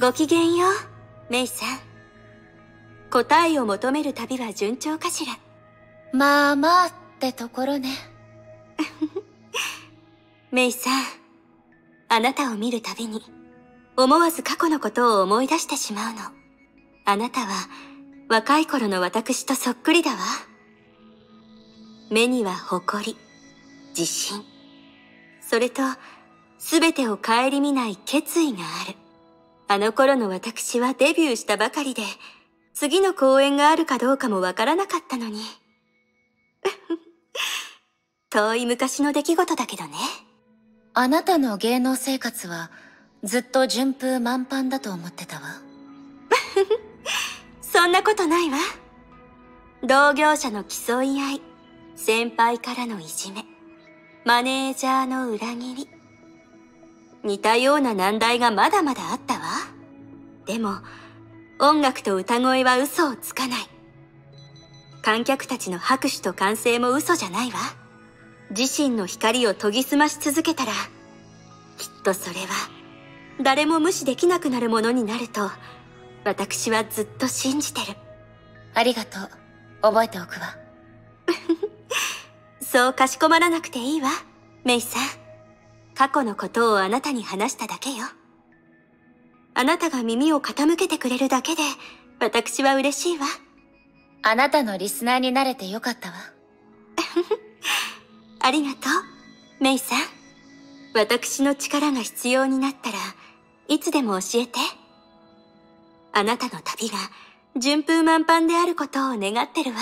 ごきげんよう、メイさん。答えを求める旅は順調かしら？
まあまあってところね。(laughs)
メイさん、あなたを見るたびに、思わず過去のことを思い出してしまうの。あなたは、若い頃の私とそっくりだわ。目には誇り、自信、それと、すべてを顧みない決意がある。あの頃の私はデビューしたばかりで、次の公演があるかどうかもわからなかったのに。(laughs) 遠い昔の出来事だけどね。
あなたの芸能生活はずっと順風満帆だと思ってたわ。(laughs)
そんなことないわ。同業者の競い合い、先輩からのいじめ、マネージャーの裏切り。似たような難題がまだまだあったわ。でも、音楽と歌声は嘘をつかない。観客たちの拍手と歓声も嘘じゃないわ。自身の光を研ぎ澄まし続けたら、きっとそれは、誰も無視できなくなるものになると、私はずっと信じてる。
ありがとう。覚えておくわ。(laughs)
そうかしこまらなくていいわ、メイさん。過去のことをあなたに話しただけよ。あなたが耳を傾けてくれるだけで、私は嬉しいわ。
あなたのリスナーになれてよかったわ。(laughs)
ありがとう、メイさん。私の力が必要になったらいつでも教えて。あなたの旅が順風満帆であることを願ってるわ。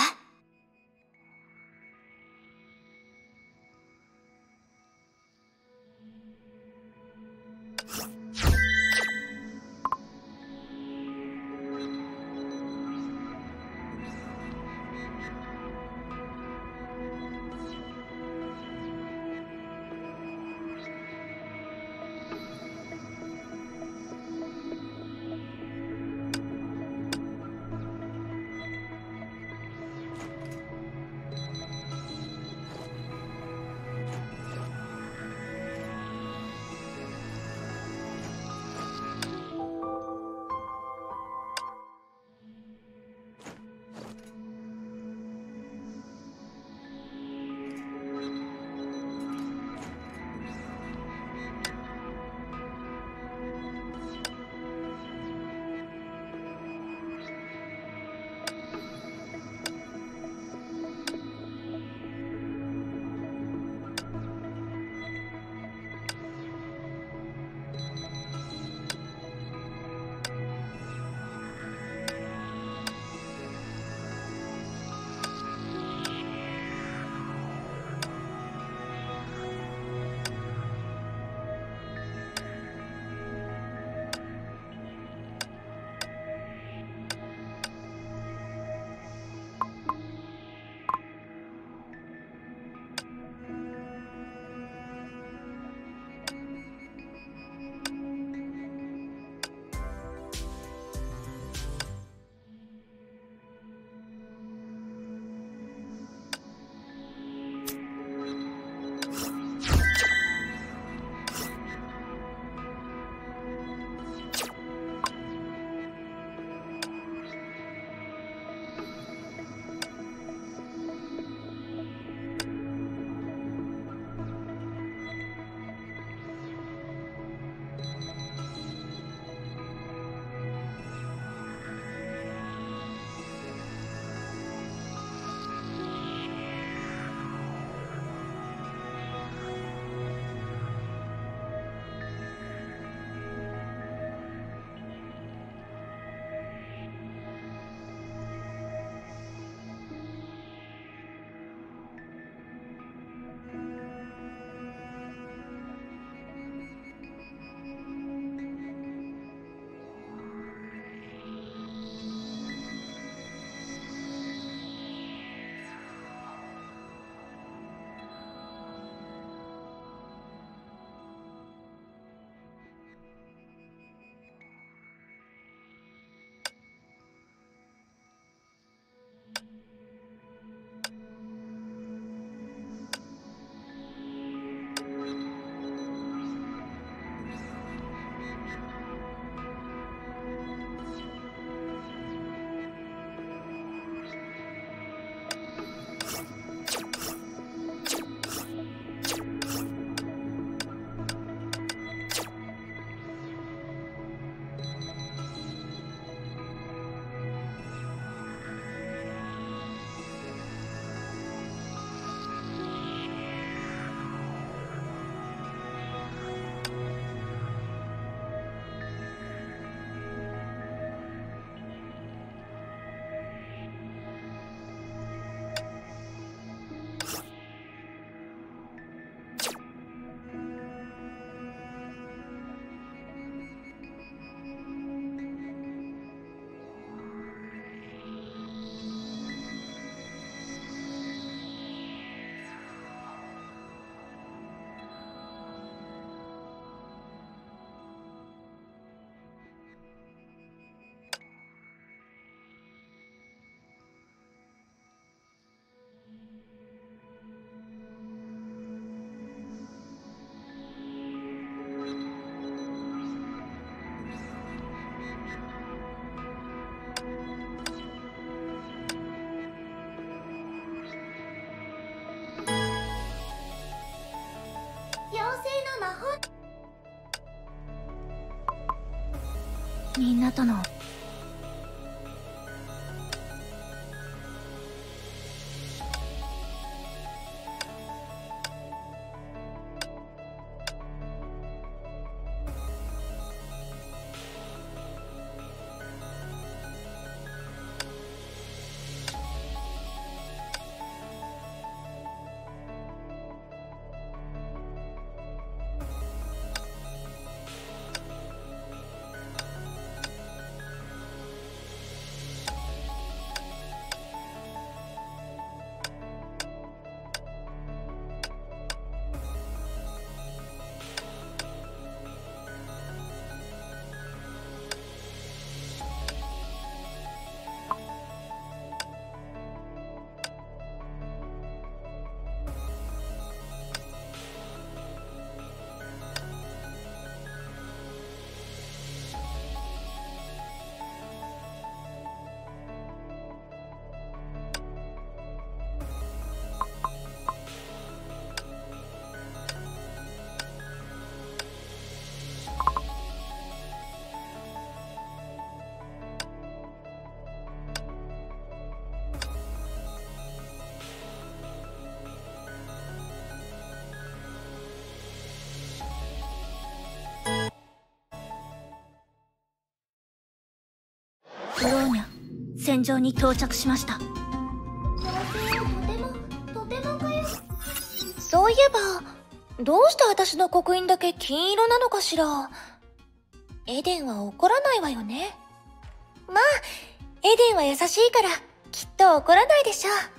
みんなとの。戦場に到着しました。そういえばどうして私の刻印だけ金色なのかしら？エデンは怒らないわよね。まあエデンは優しいからきっと怒らないでしょう。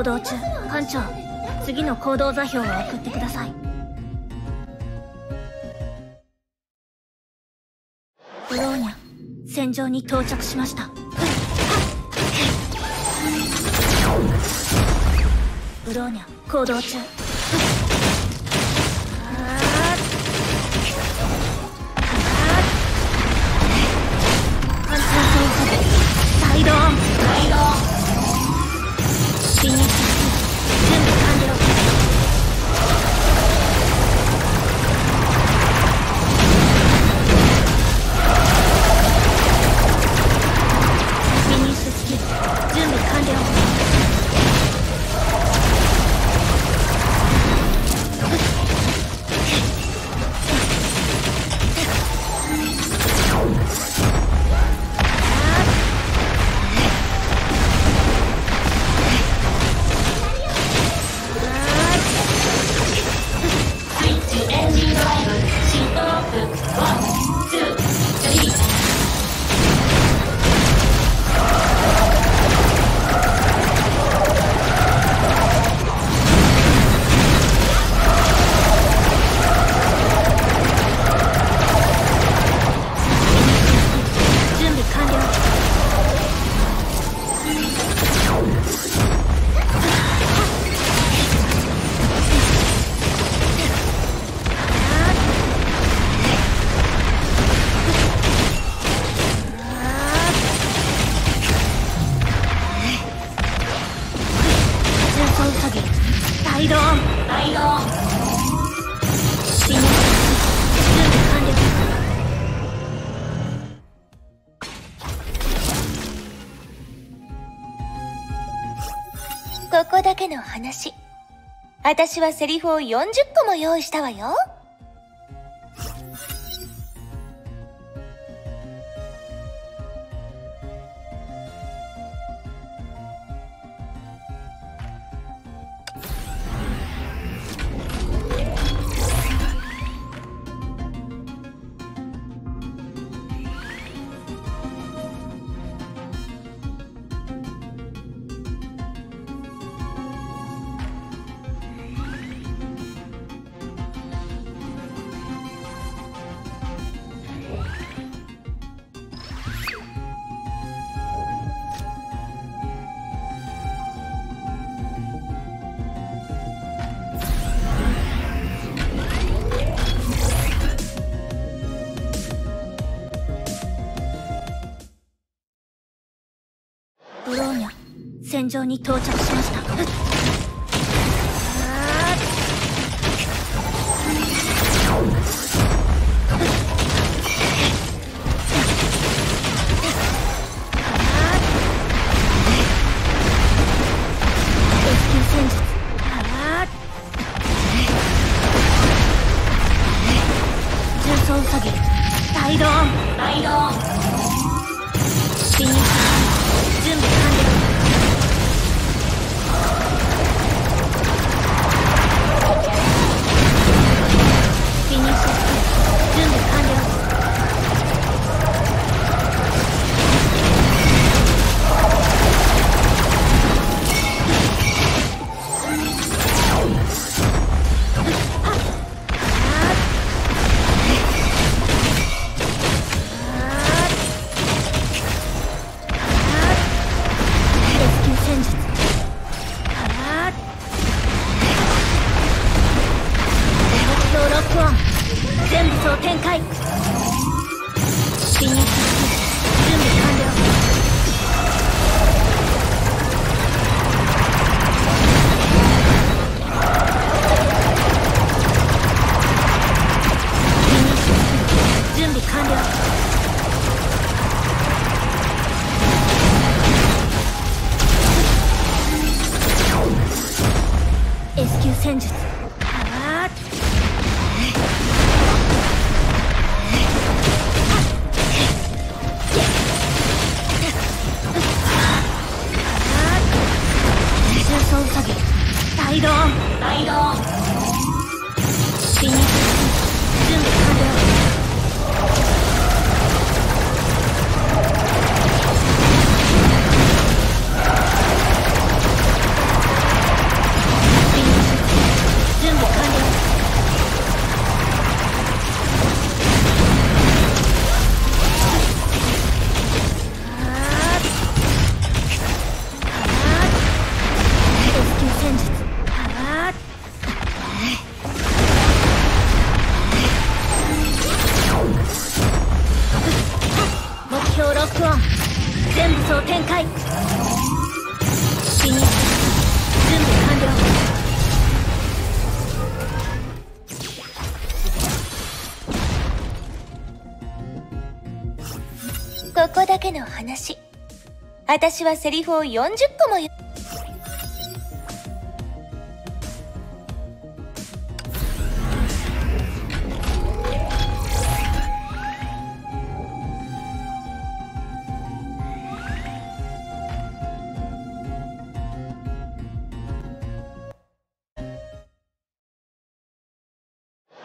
行動中艦長次の行動座標を送ってください。ブローニャ戦場に到着しました。ブローニャ行動中。私はセリフを40個も用意したわよ。に到着しまを展開。
私はセリフを40個もよ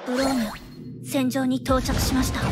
ブローニャ戦場に到着しました。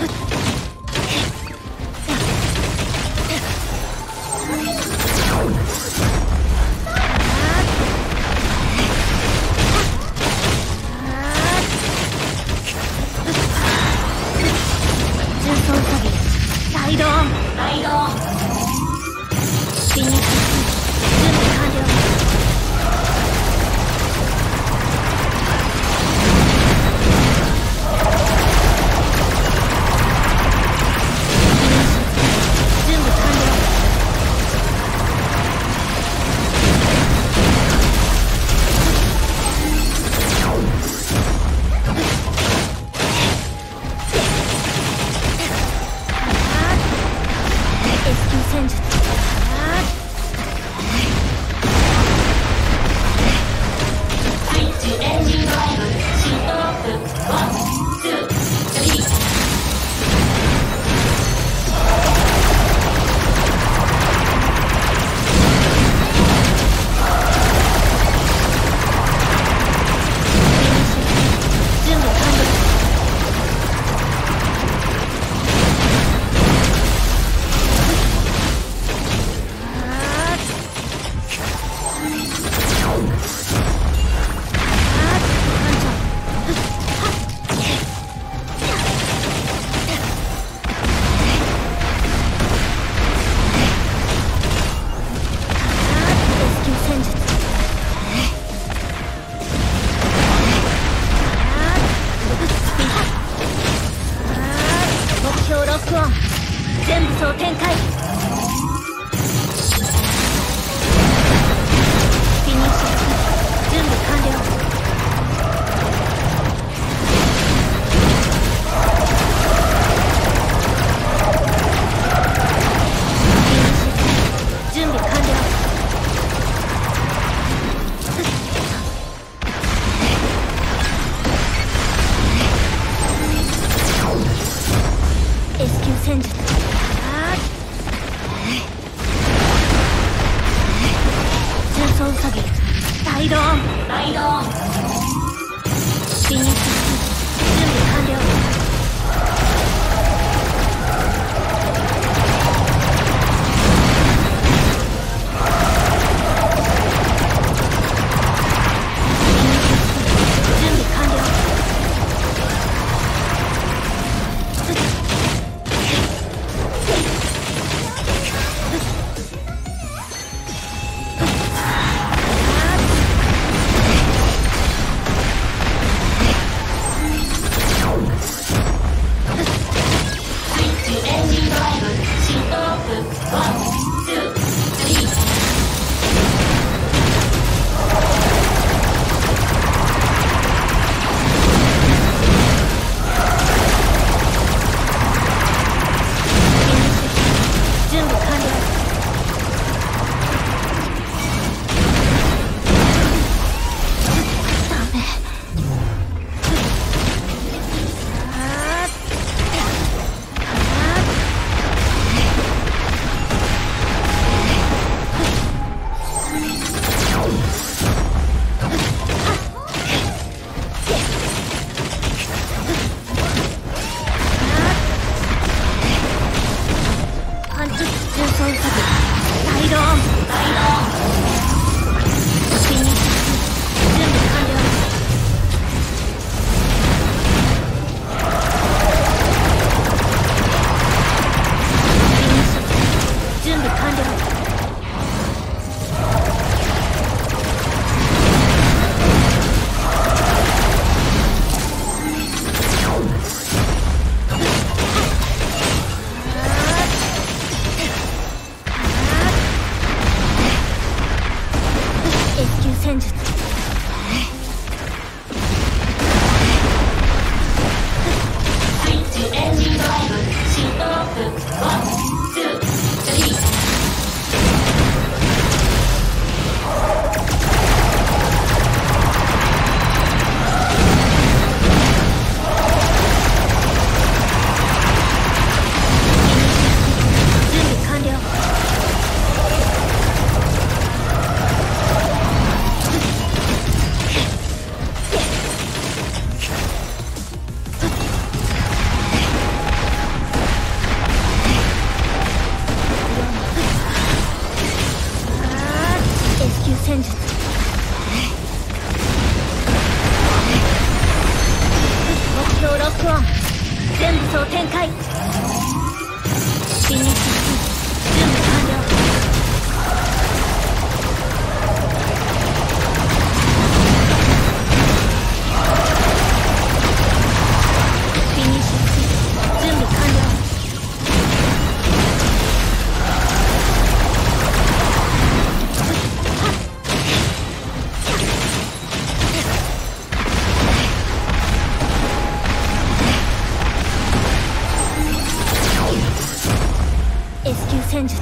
戦術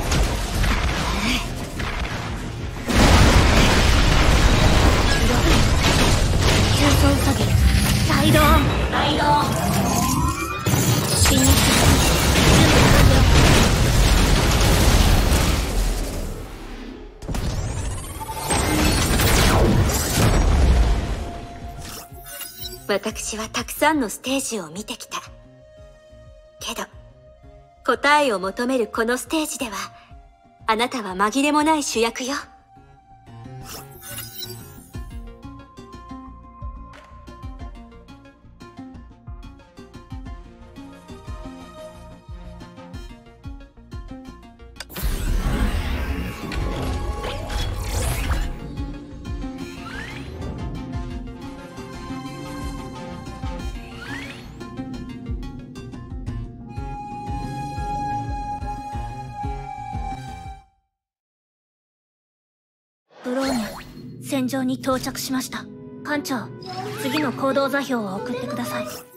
私はたくさんのステージを見てきた。けど答えを求めるこのステージではあなたは紛れもない主役よ。
戦場に到着しました。艦長次の行動座標を送ってください。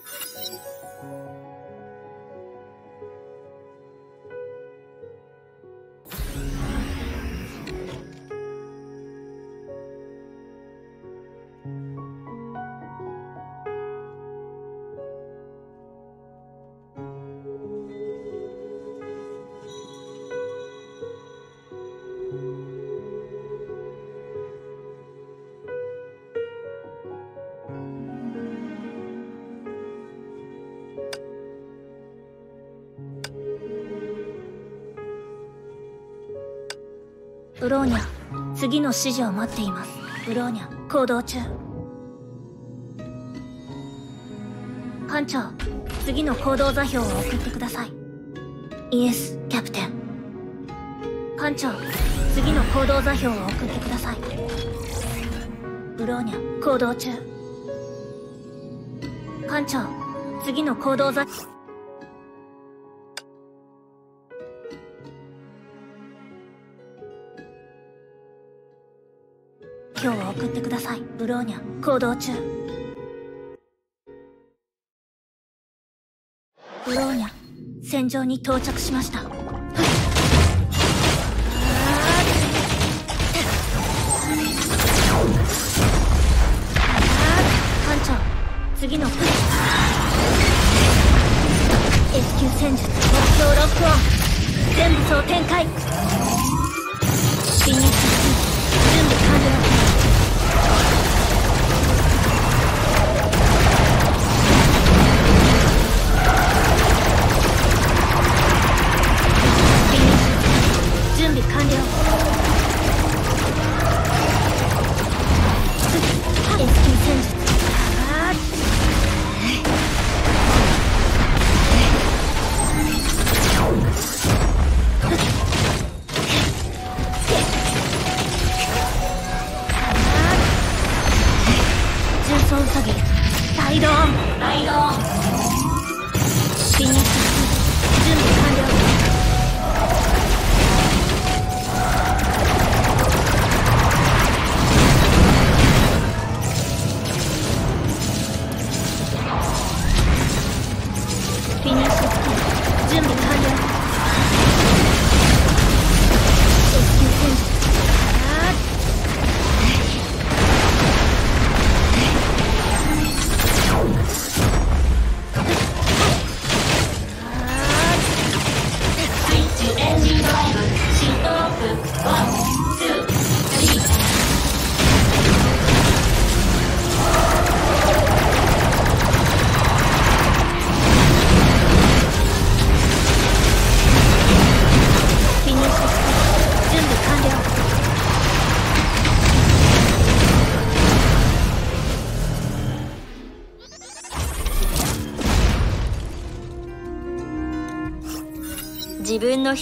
次の指示を待っています。ブローニャ行動中。艦長次の行動座標を送ってください。イエスキャプテン。艦長次の行動座標を送ってください。ブローニャ行動中。艦長次の行動座今日は送ってください。ブローニャ行動中。ブローニャ戦場に到着しました。艦長次の S 級戦術目標ロックオン。全武装展開。フィニッシュ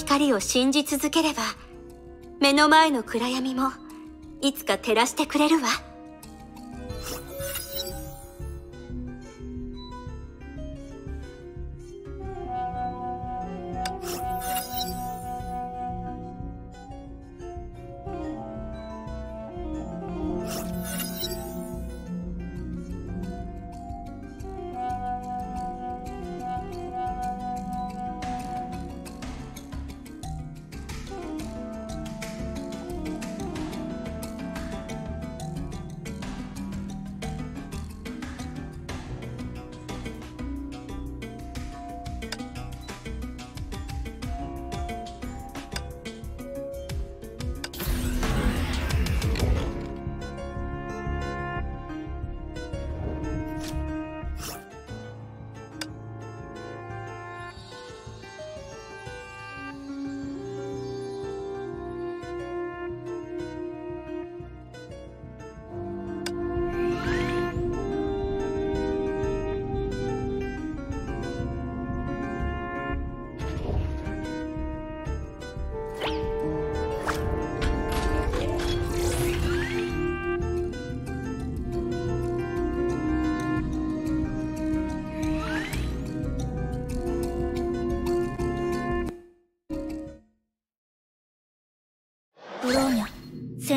光を信じ続ければ目の前の暗闇もいつか照らしてくれるわ。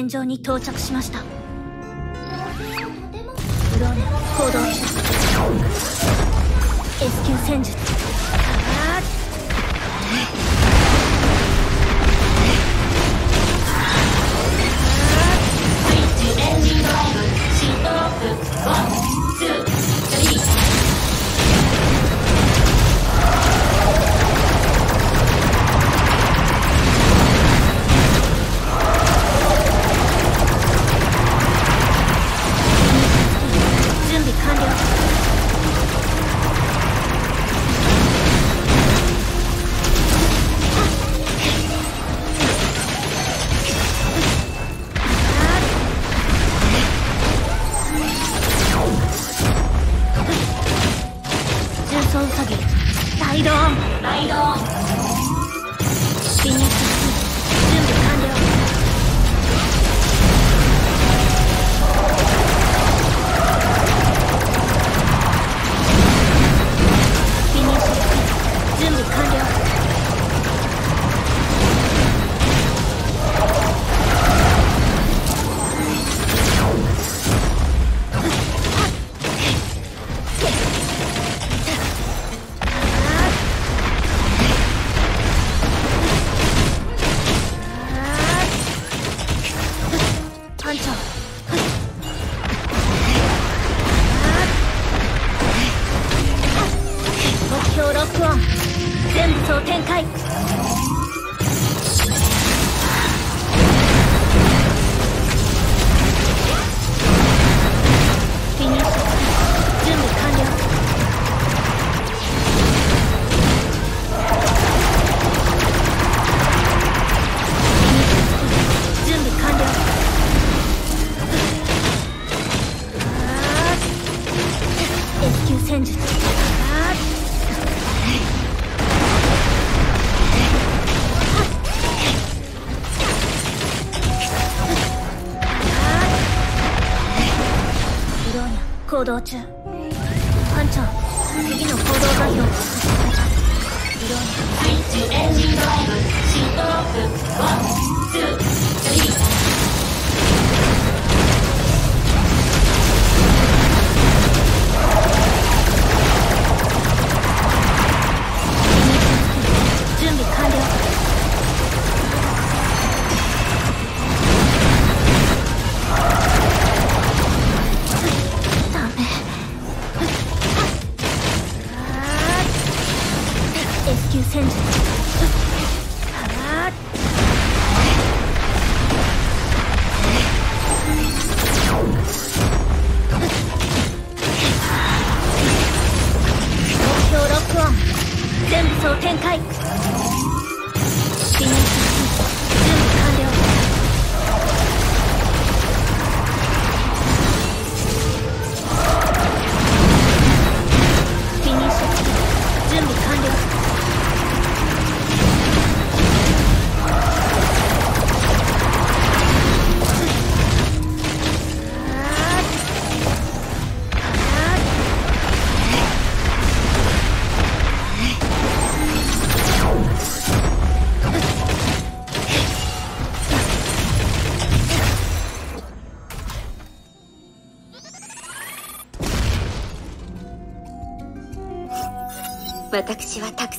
戦場に到着しました。
ブローネ行動した S 級戦術。全部装展開。ャ行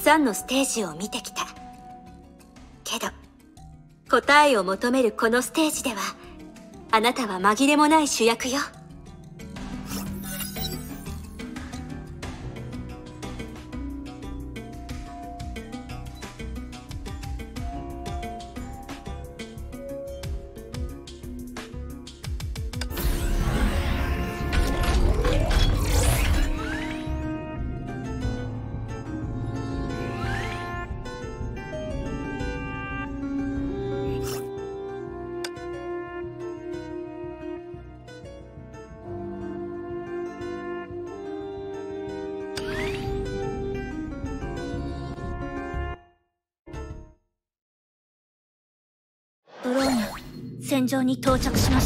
さんのステージを見てきた。けど答えを求めるこのステージではあなたは紛れもない主役よ。
に到着しました。